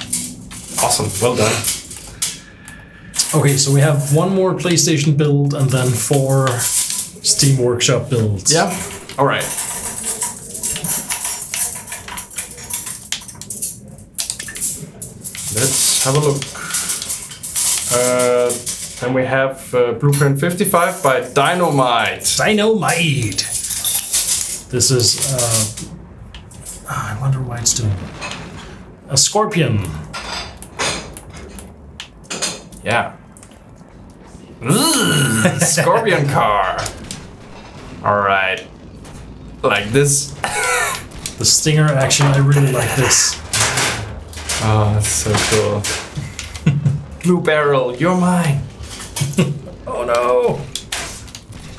Awesome. Well done. Okay, so we have one more PlayStation build and then four Steam Workshop builds. Yeah. All right. Let's have a look. Uh, then we have uh, Blueprint 55 by Dynamite. Dynamite. This is. Uh, ah, I wonder why it's doing. A scorpion. Yeah. Mm, Scorpion car. All right. Like this. The stinger action. I really like this. Oh, that's so cool. Blue barrel, you're mine. Oh no!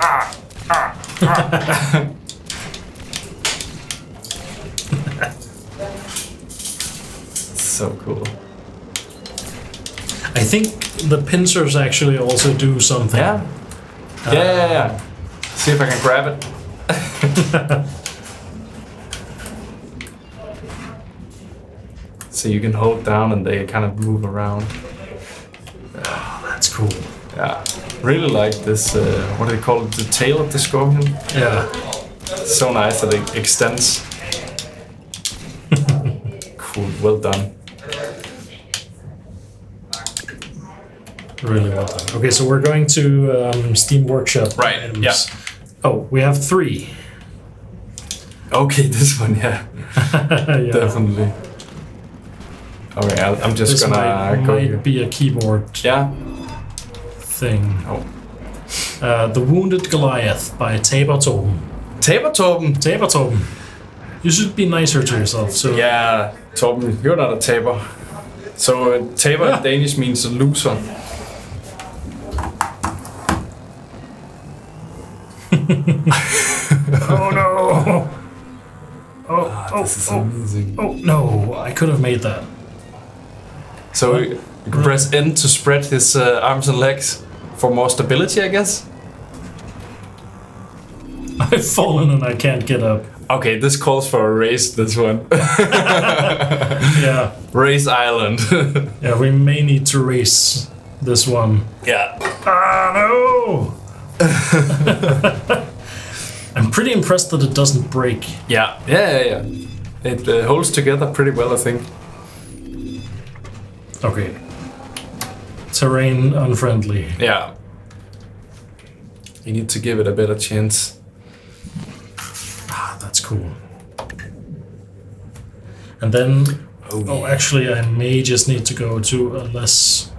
Ah, ah, ah. so cool. I think the pincers actually also do something. Yeah. yeah, yeah, yeah. See if I can grab it. so you can hold down and they kind of move around. That's cool. Yeah. Really like this, uh, what do they call it? The tail of the scorpion. Yeah. So nice that it extends. cool, well done. Really well done. Okay, so we're going to um, Steam Workshop. Right, items. yeah. Oh, we have three. Okay, this one, yeah, yeah. definitely. Okay, I'll, I'm just This gonna might, go might here. be a keyboard Yeah. thing. Oh. Uh, the Wounded Goliath by Tabor Torben. Tabor Torben. Tabor Torben. You should be nicer to yourself. So Yeah, Torben, you're not a Tabor. So uh, Tabor in Danish means a loser. Oh no! Oh, oh, This is oh, amazing. oh no! I could have made that. So you you can press N to spread his uh, arms and legs for more stability, I guess. I've fallen and I can't get up. Okay, this calls for a race. This one, Yeah, Race Island. yeah. We may need to race this one. yeah. Ah no! I'm pretty impressed that it doesn't break. Yeah, yeah, yeah, yeah. It uh, holds together pretty well, I think. Okay. Terrain unfriendly. Yeah. You need to give it a better chance. Ah, that's cool. And then, oh, actually, I may just need to go to a less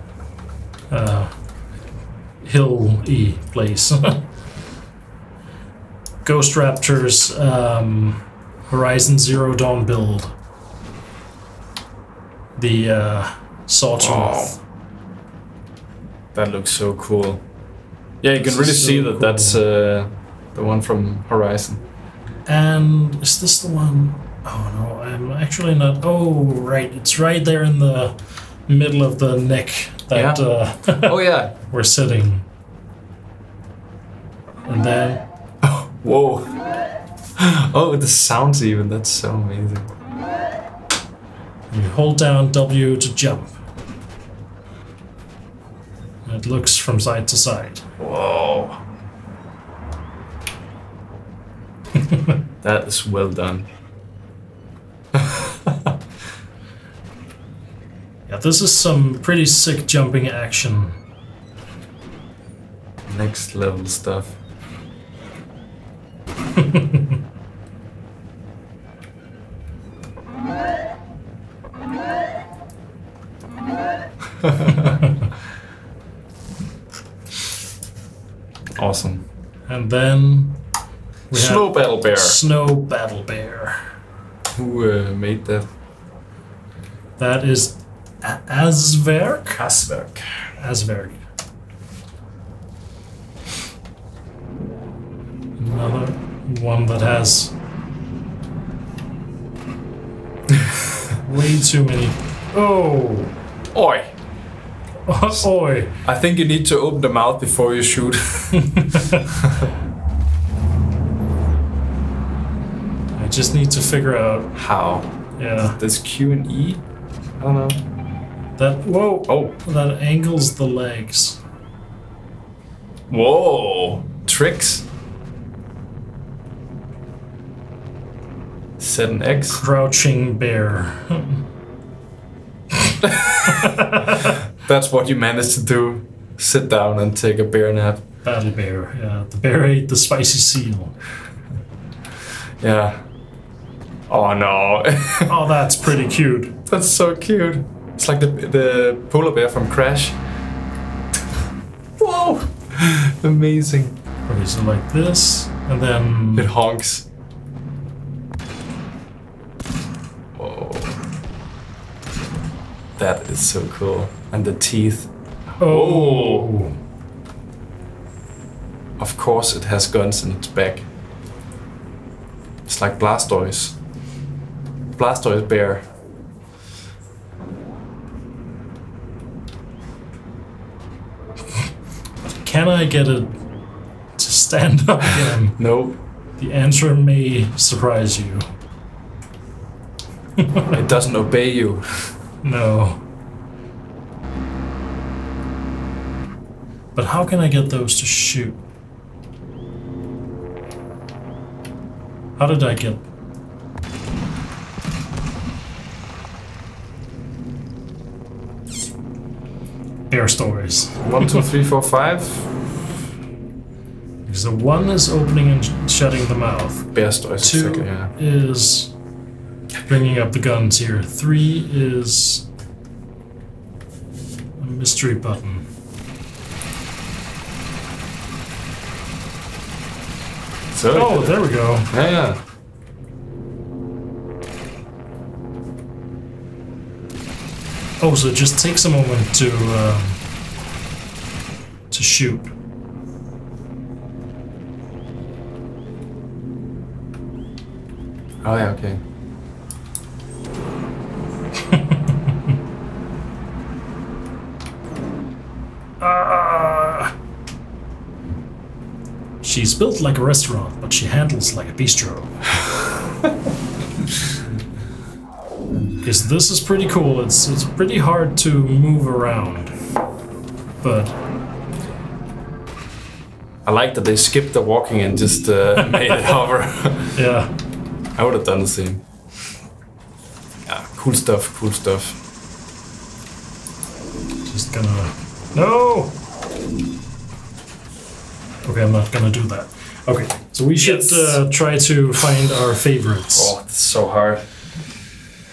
uh, hill-y place. Ghost Raptors um, Horizon Zero Dawn build. The uh, Sawtooth. That looks so cool. Yeah, you can really so see that cool. that's uh, the one from Horizon. And is this the one? Oh no, I'm actually not. Oh, right. It's right there in the middle of the neck that Yeah. uh, oh yeah. we're sitting. And then, Whoa. Oh, the sounds even. That's so amazing. you hold down W to jump. It looks from side to side. Whoa. that is well done. This is some pretty sick jumping action. Next level stuff. awesome. And then we Snow Battle Bear. Snow Battle Bear. Who uh, made that? That is A- Asverk? Kasberg. Asverk. Another one that has way too many. Oh! Oi! Oi! I think you need to open the mouth before you shoot. I just need to figure out. How? Yeah. There's Q and E? I don't know. That. Whoa! Oh. That angles the legs. Whoa! Tricks. Set an X. Crouching bear. That's what you managed to do. Sit down and take a bear nap. Battle bear. Yeah. The bear ate the spicy seal. Yeah. Oh no. Oh, that's pretty cute. That's so cute. It's like the the polar bear from Crash. Whoa! Amazing. Okay, so like this, and then It honks. Whoa. That is so cool. And the teeth. oh, of course it has guns in its back. It's like Blastoise. Blastoise bear. Can I get it to stand up again? No, The answer may surprise you. it doesn't obey you. No. But how can I get those to shoot? How did I get? Bear stories. One, two, three, four, five. Because the one is opening and shutting the mouth. Bear Stoise, Two exactly, yeah. is bringing up the guns here. Three is a mystery button. So, Oh, there we go. yeah, yeah. Oh, so it just takes a moment to um, to shoot. Oh, yeah, okay. Ah. She's built like a restaurant, but she handles like a bistro. Because this is pretty cool. It's it's pretty hard to move around, but I like that they skipped the walking and just uh, made it hover. yeah. I would have done the same. Yeah, cool stuff, cool stuff. Just gonna. No! Okay, I'm not gonna do that. Okay, so we should Yes. uh, try to find our favorites. Oh, it's so hard.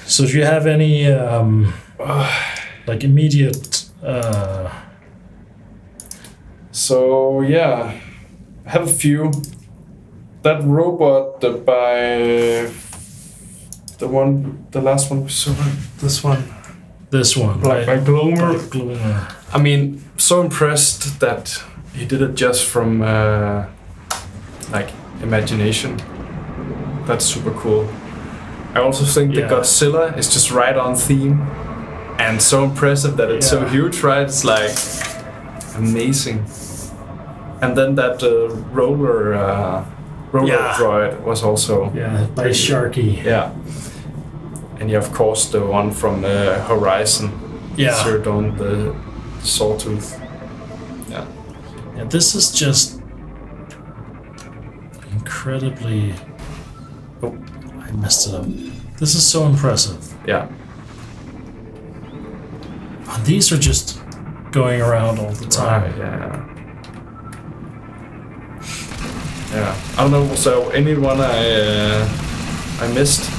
So, do you have any, um, like, immediate. Uh, So yeah, I have a few. That robot uh, by the one, the last one. So this one, this one. Black right? by Gloomer. Gloomer. I mean, so impressed that he did it just from uh, like imagination. That's super cool. I also think Yeah. the Godzilla is just right on theme, and so impressive that it's so huge. Right? It's like amazing. And then that uh, roller uh, roller Yeah. droid was also Yeah, by Sharky. yeah. And yeah, of course, the one from uh, Horizon. Yeah. Sir Dawn, the Sawtooth. Yeah. Yeah, this is just incredibly. I messed it up. This is so impressive. Yeah. And these are just going around all the time. Right, yeah. Yeah. I don't know, so anyone I uh, I missed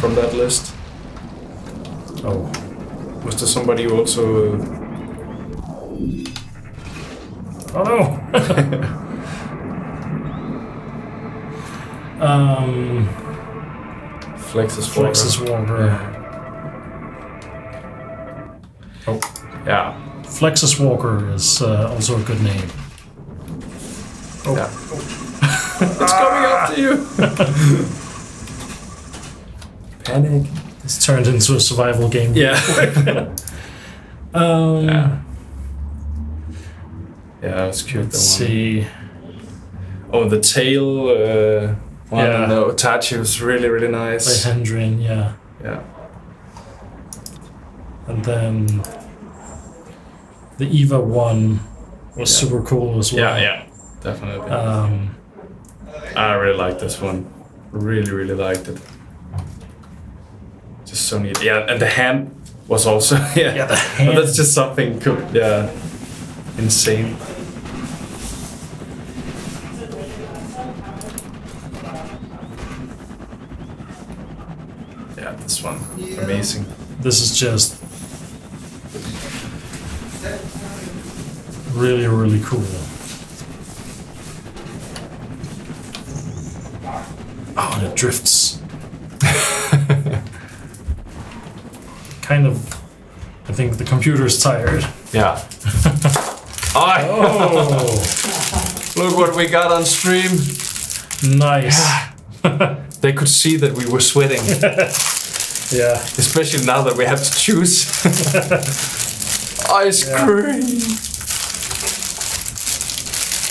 from that list? Oh, Was there somebody who also oh no! um, flexes for Flexus Walker. Oh, Yeah. Flexus Walker is uh, also a good name. Oh, Yeah. it's coming after you. Panic. it's turned into a survival game. Yeah. Um, yeah. Yeah, it's cute. let's see. Oh, the tail. Uh, one, Yeah. the Otachi was really, really By nice. Hendrin, yeah. Yeah. And then the Eva one was Yeah. super cool as well. Yeah, yeah. Definitely. Um, I really like this one. Really, really liked it. Just so neat. Yeah, and the hand was also yeah. yeah, the But hand. that's just something cool. Yeah, insane. Yeah, this one amazing. This is just really, really cool. Oh, and it drifts. kind of. I think the computer's tired. Yeah. oh, Oh! Look what we got on stream. Nice. They could see that we were sweating, yeah. especially now that we have to choose. Ice Yeah. cream.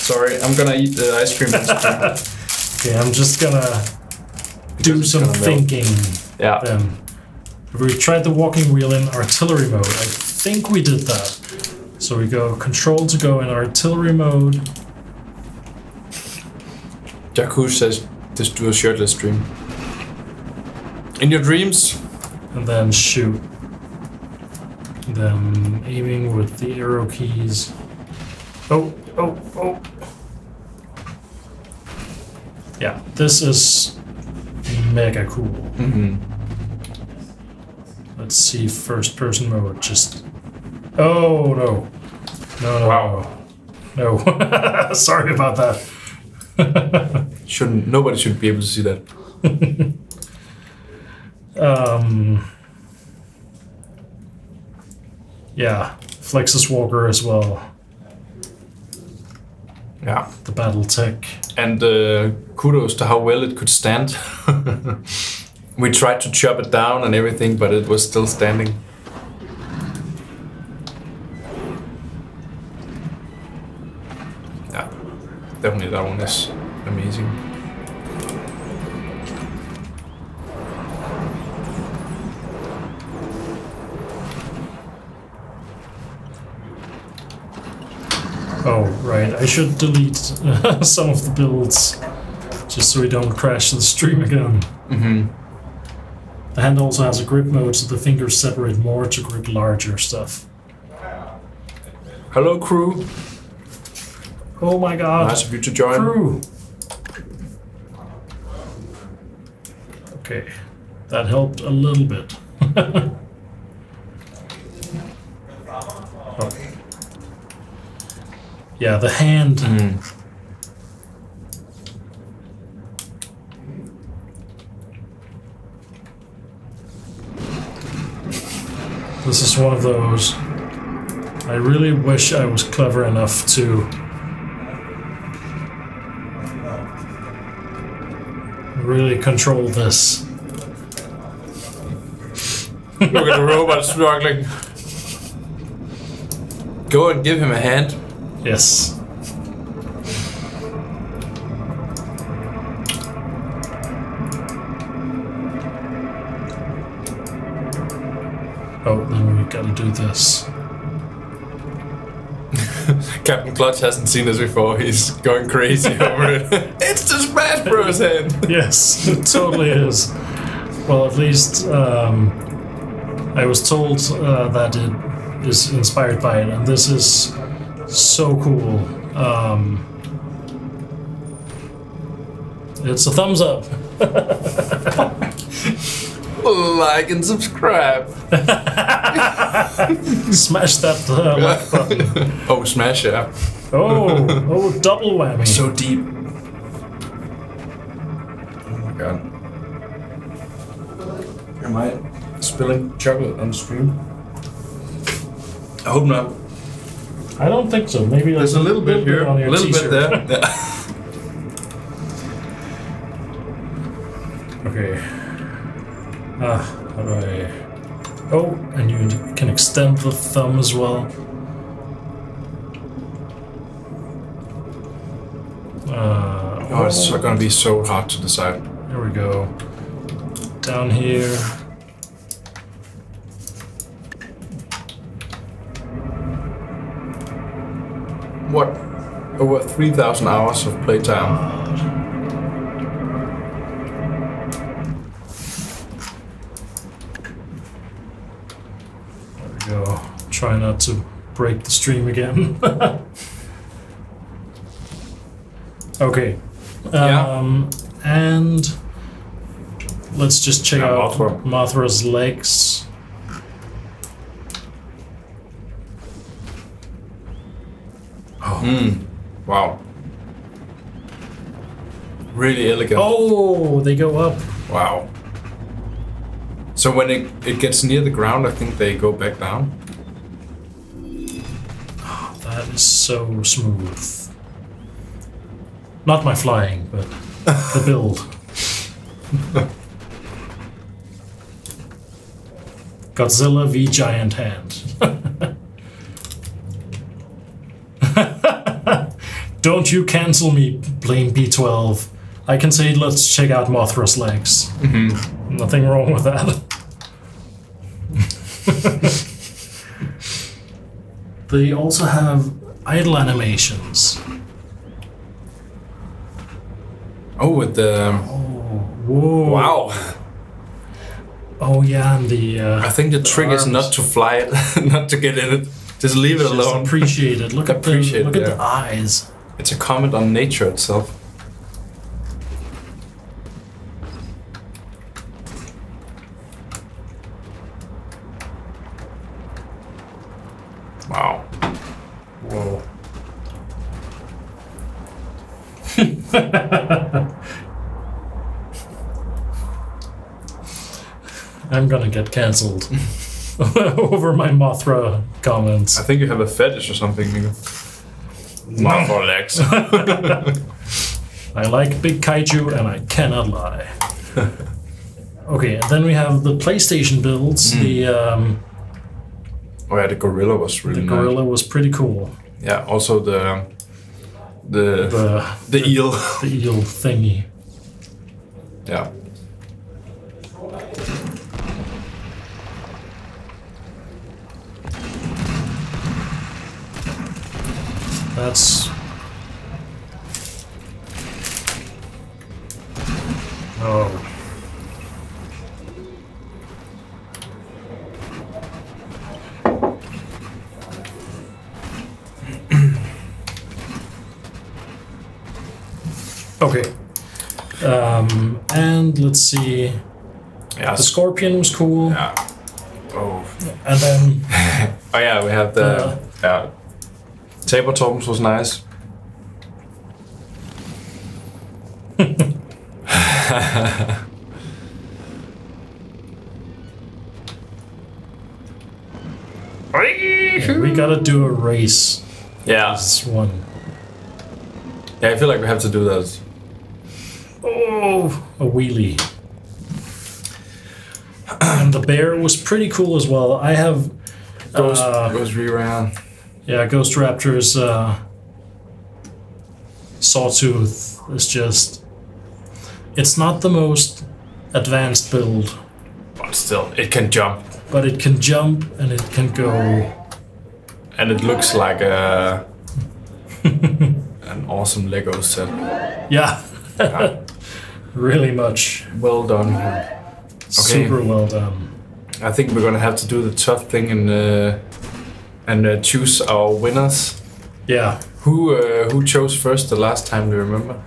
Sorry, I'm gonna eat the ice cream. Okay, I'm just gonna do it's some gonna melt. thinking yeah. then. We tried the walking wheel in artillery mode. I think we did that. So we go control to go in artillery mode. Jakku says just do a shirtless stream. In your dreams, and then shoot. Then aiming with the arrow keys. Oh, oh, oh. Yeah, this is mega cool. mm-hmm. Let's see first person mode. Just. Oh, no. No, no. Wow. No. Sorry about that. shouldn't nobody should be able to see that. Um, yeah, Flex's Walker as well. Yeah. The battle tech. And uh, kudos to how well it could stand. we tried to chop it down and everything, but it was still standing. Yeah, definitely that one is amazing. Oh, right. I should delete some of the builds just so we don't crash the stream again. Mm-hmm. The hand also has a grip mode so the fingers separate more to grip larger stuff. Hello, crew. Oh my god. Nice of you to join. Crew. Okay, that helped a little bit. Yeah, the hand. Mm. This is one of those. I really wish I was clever enough to really control this. Look at the robot struggling. Go and give him a hand. Yes. Oh, then we've gotta do this. Captain Clutch hasn't seen this before. He's going crazy over it. it's the Smash Bros. hand. Yes, it totally is. Well, at least um, I was told uh, that it is inspired by it, and this is so cool. Um, it's a thumbs up. Like and subscribe. Smash that uh, like button. oh, smash yeah. Oh, oh, double whammy. So deep. Oh my god. Am I spilling chocolate on the stream? I hope not. I don't think so. Maybe There's a little bit here, on a little bit t-shirt. there. Okay. Ah, how do I? Oh, and you can extend the thumb as well. Uh, Oh, it's so- gonna be so hard to decide. Here we go. Down here. 3,000 hours of playtime. There we go. Try not to break the stream again. okay. Yeah. Um, and let's just check Yeah, out Mothra. Mothra's legs. Mm. Wow. Really elegant. Oh, they go up. Wow. So when it, it gets near the ground, I think they go back down. That is so smooth. Not my flying, but the build. Godzilla v Giant Hand. Don't you cancel me, blame B12. I can say let's check out Mothra's legs. Nothing wrong with that. they also have idle animations. Oh, with the Whoa. wow! Oh yeah, and the uh, I think the trick is not to fly it, not to get in it. Just leave it just alone. appreciate it. Look at Appreciate the look it, at yeah. the eyes. It's a comment on nature itself. Wow. Whoa. I'm gonna get cancelled over my Mothra comments. I think you have a fetish or something. Nico. For legs. I like big kaiju and I cannot lie. okay, and then we have the PlayStation builds. The um, oh yeah, the gorilla was really the nice. gorilla was pretty cool. Yeah, also the the The the eel. the eel thingy. yeah. That's. Oh. okay. Um, and let's see. Yeah. The scorpion was cool. yeah. Oh. And then Oh yeah, we have the Uh, yeah. Tabor Toms was nice. we gotta do a race. Yeah. This one. Yeah, I feel like we have to do that. Oh, a wheelie. and the bear was pretty cool as well. I have Ghost Uh, Ghost reround. Yeah, Ghost Raptor's uh, Sawtooth is just it's not the most advanced build, But still, it can jump. but it can jump and it can go And it looks like a an awesome Lego set. yeah. really much. Well done. Super well done. I think we're gonna have to do the tough thing and uh, and uh, choose our winners. Yeah. Who uh, who chose first the last time? Do you remember?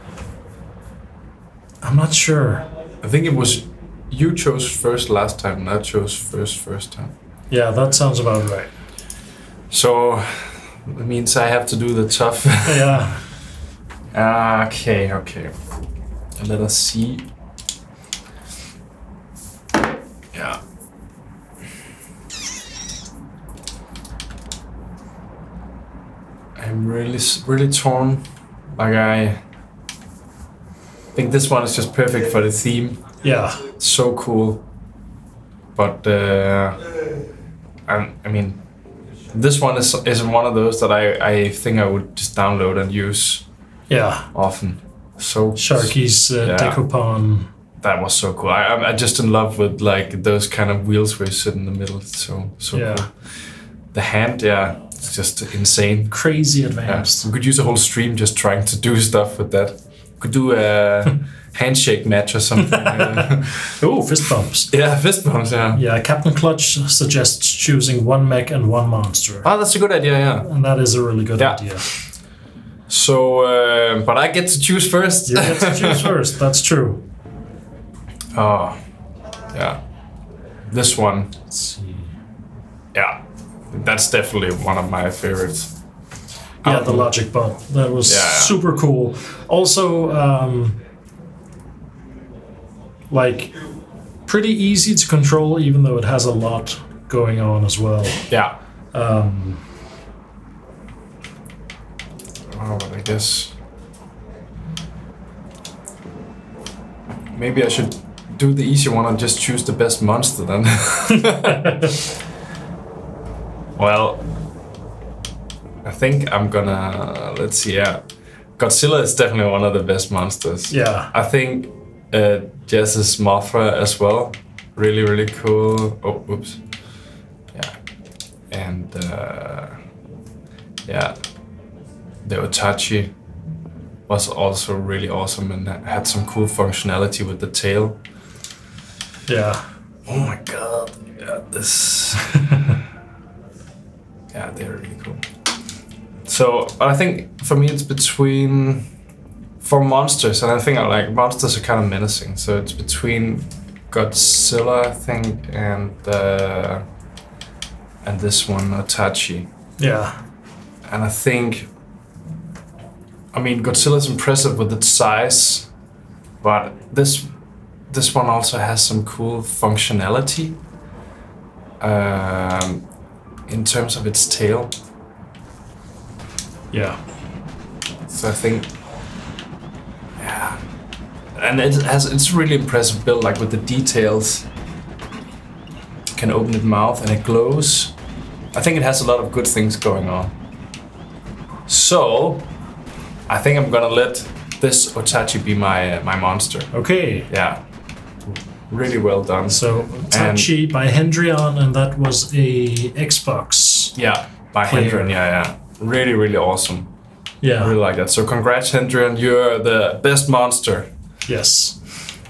I'm not sure. I think it was you chose first last time, and I chose first first time. Yeah, that sounds about right. So it means I have to do the tough. Yeah. okay, okay. Let us see. Yeah. I'm really, really torn. Like I think this one is just perfect for the theme. Yeah. It's so cool. But uh, I, I mean, this one is is one of those that I, I think I would just download and use Yeah. often. So Sharky's uh, Yeah. That was so cool. I, I'm I'm just in love with like those kind of wheels where you sit in the middle. It's so so Yeah. cool. The hand, yeah, it's just insane. Crazy Yeah. advanced. We could use a whole stream just trying to do stuff with that. Could do a handshake match or something. uh, Oh, fist bumps. yeah, fist bumps. Yeah. Yeah, Captain Clutch suggests choosing one mech and one monster. Oh, that's a good idea. Yeah. And that is a really good Yeah. idea. So, uh, but I get to choose first. You get to choose first, that's true. oh, yeah. This one, Let's see. yeah, that's definitely one of my favorites. Yeah, Um, the Logic Bot. That was Yeah, yeah. super cool. Also, um, like, pretty easy to control, even though it has a lot going on as well. Yeah. Um, Oh, I guess maybe I should do the easy one and just choose the best monster then. well, I think I'm gonna. Let's see. Yeah, Godzilla is definitely one of the best monsters. Yeah. I think uh, Jess's Mothra as well. Really, really cool. Oh, oops. Yeah. And uh, yeah, the Otachi was also really awesome and had some cool functionality with the tail. Yeah. Oh my god. Yeah, this. yeah, they're really cool. So, I think for me it's between for monsters, and I think I like monsters are kind of menacing. So it's between Godzilla, I think, and uh, and this one Otachi. Yeah. And I think, I mean, Godzilla's impressive with its size, but this this one also has some cool functionality um, in terms of its tail. Yeah. So I think, yeah, and it has it's really impressive build, like with the details. Can open its mouth and it glows. I think it has a lot of good things going on. So, I think I'm gonna let this Otachi be my uh, my monster. Okay. Yeah, really well done. So Tachi by Hendrion, and that was a Xbox. Yeah, by Player. Yeah, yeah, really, really awesome. I Yeah. really like that. So congrats, Hendron. You're the best monster. Yes.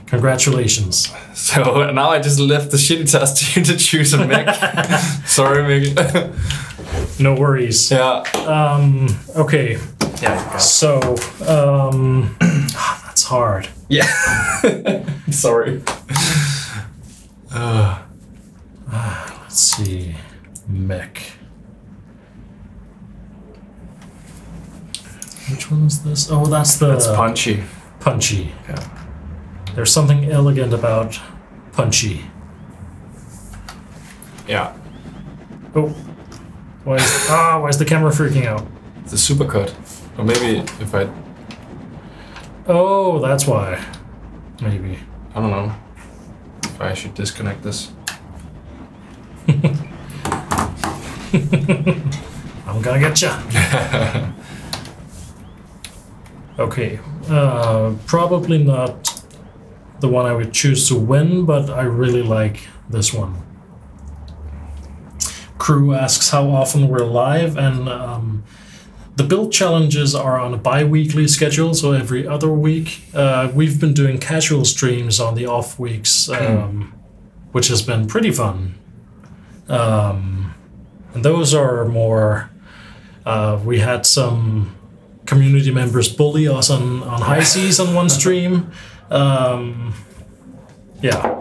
Congratulations. So now I just left the shitty task to you to choose a mech. Sorry, Mick. No worries. yeah. Um. Okay. Yeah. So. Um. that's hard. Yeah. Sorry. Uh, Let's see. Mech. Which one is this? Oh, that's the that's punchy. punchy. Yeah. There's something elegant about punchy. Yeah. Oh. Why is ah? Why is the camera freaking out? The supercut. Or maybe if I, Oh, that's why. Maybe. I don't know. If I should disconnect this. I'm gonna get ya. okay. Uh, probably not the one I would choose to win, but I really like this one. Crew asks how often we're live, and um, the build challenges are on a bi weekly schedule, so every other week. Uh, we've been doing casual streams on the off weeks, um, which has been pretty fun. Um, and those are more. Uh, we had some community members bully us on, on high seas on one stream. Um, yeah.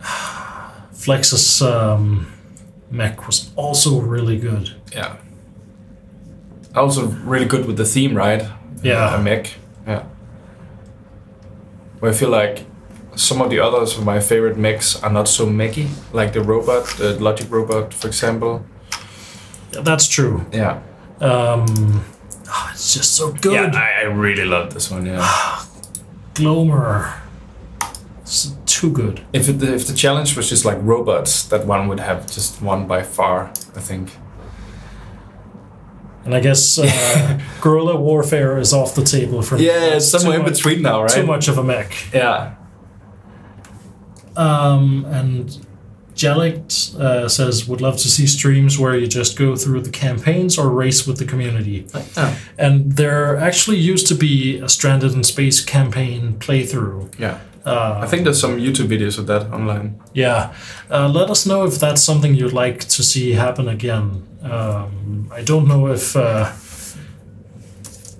Flex's um, mech was also really good. Yeah. Also really good with the theme, right? Yeah. Uh, A mech. Yeah. Where I feel like some of the others of my favorite mechs are not so mechy, like the robot, the Logic robot, for example. That's true. Yeah. Um, oh, it's just so good. Yeah, I, I really love this one. Yeah. Ah, Glomer. It's too good. if it, if the challenge was just like robots, that one would have just won by far. I think. And I guess uh, guerrilla warfare is off the table for me. Yeah, it's somewhere in much- between now, right? Too much of a mech. Yeah. Um, and Jelict uh, says, would love to see streams where you just go through the campaigns or race with the community. Oh. And there actually used to be a Stranded in Space campaign playthrough. Yeah. Uh, I think there's some YouTube videos of that online. yeah. Uh, let us know if that's something you'd like to see happen again. Um, I don't know if. Uh,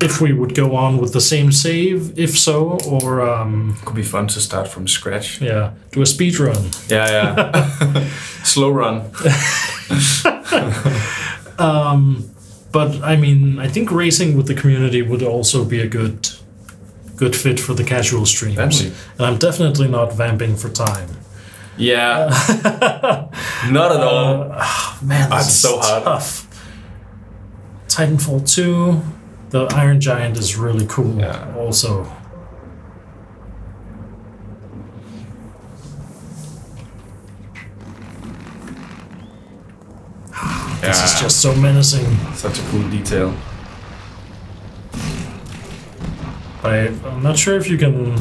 if we would go on with the same save, if so, or um, Could be fun to start from scratch. yeah, do a speed run. Yeah, yeah. Slow run. Um, but I mean, I think racing with the community would also be a good, good fit for the casual streams. And I'm definitely not vamping for time. Yeah. Uh, not at all. Uh, oh, man, this I'm is so hard. tough. Titanfall 2, the Iron Giant is really cool yeah. also. this yeah. is just so menacing. Such a cool detail. I, I'm not sure if you can.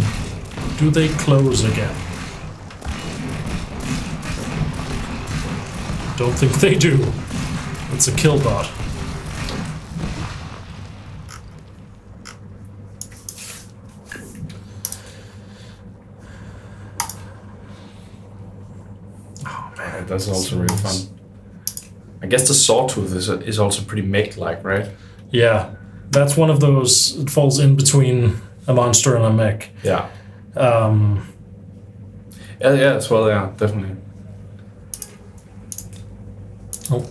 Do they close again? Don't think they do. It's a kill bot. Oh, yeah, that's also really fun. I guess the sawtooth is, is also pretty mech-like, right? Yeah, that's one of those. It falls in between a monster and a mech. Yeah. Um, Yeah, as well, yeah, definitely. oh,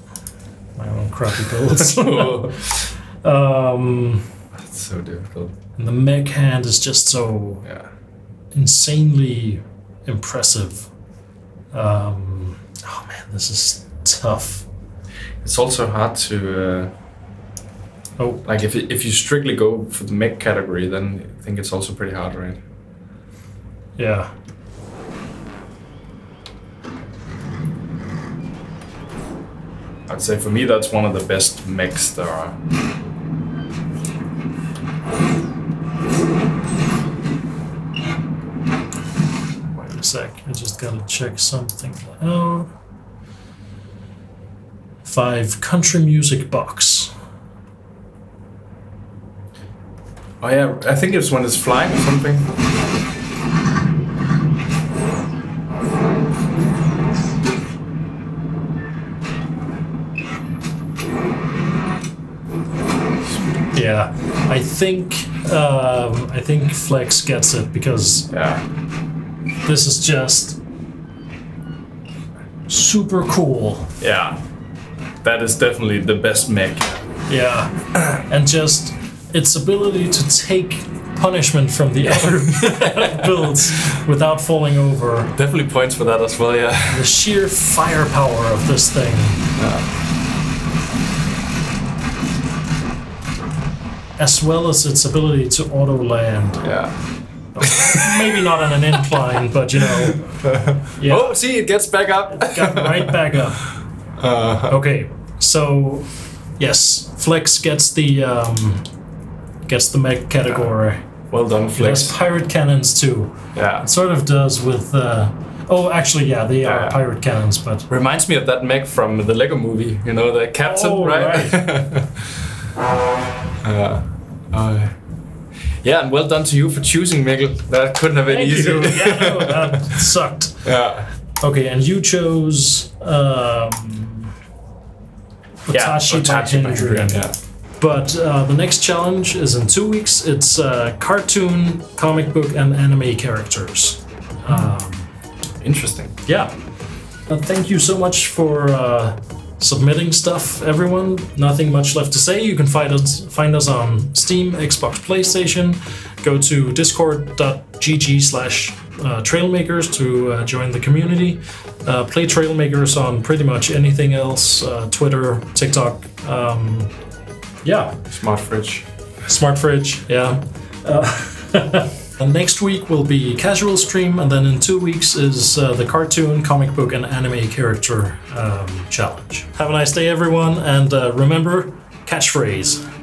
my own crappy builds. That's um, so difficult. and the mech hand is just so Yeah. insanely impressive. Um, oh man, this is tough. It's also hard to, uh, Oh, like, if, if you strictly go for the mech category, then I think it's also pretty hard, right? yeah. I'd say for me, that's one of the best mechs there are. Wait a sec. I just gotta check something out. Five country music box. Oh, yeah, I think it's when it's flying or something. Yeah, I think um, I think Flex gets it because Yeah. this is just super cool. Yeah. That is definitely the best mech. Yeah, and just its ability to take punishment from the other builds without falling over. Definitely points for that as well, yeah. The sheer firepower of this thing. As well as its ability to auto land. Yeah. Maybe not on an incline, but you know. Yeah. Oh, see, it gets back up. got right back up. Okay, so yes, Flex gets the um, gets the mech category. well done, It has pirate cannons too. Yeah. It sort of does with. Uh, oh, actually, yeah, they are pirate cannons, but Reminds me of that mech from the Lego movie, you know, the captain, Oh, right? uh, uh, yeah, and well done to you for choosing Mikkel. That couldn't have been thank you. Yeah, no, that sucked. yeah. Okay, and you chose um, Yeah, Otachi by Otachi by Hendrian. Hendrian, yeah. But uh, the next challenge is in two weeks. It's uh, cartoon, comic book, and anime characters. Um, Interesting. yeah. Uh, thank you so much for uh, submitting stuff, everyone. Nothing much left to say. You can find us find us on Steam, Xbox, PlayStation. Go to discord.gg slash uh, trailmakers to uh, join the community. Uh, play trailmakers on pretty much anything else uh, Twitter, TikTok. Um, yeah, Smart fridge. Smart fridge, yeah. Uh, and next week will be casual stream, and then in two weeks is uh, the cartoon, comic book, and anime character um, challenge. Have a nice day, everyone, and uh, remember catchphrase.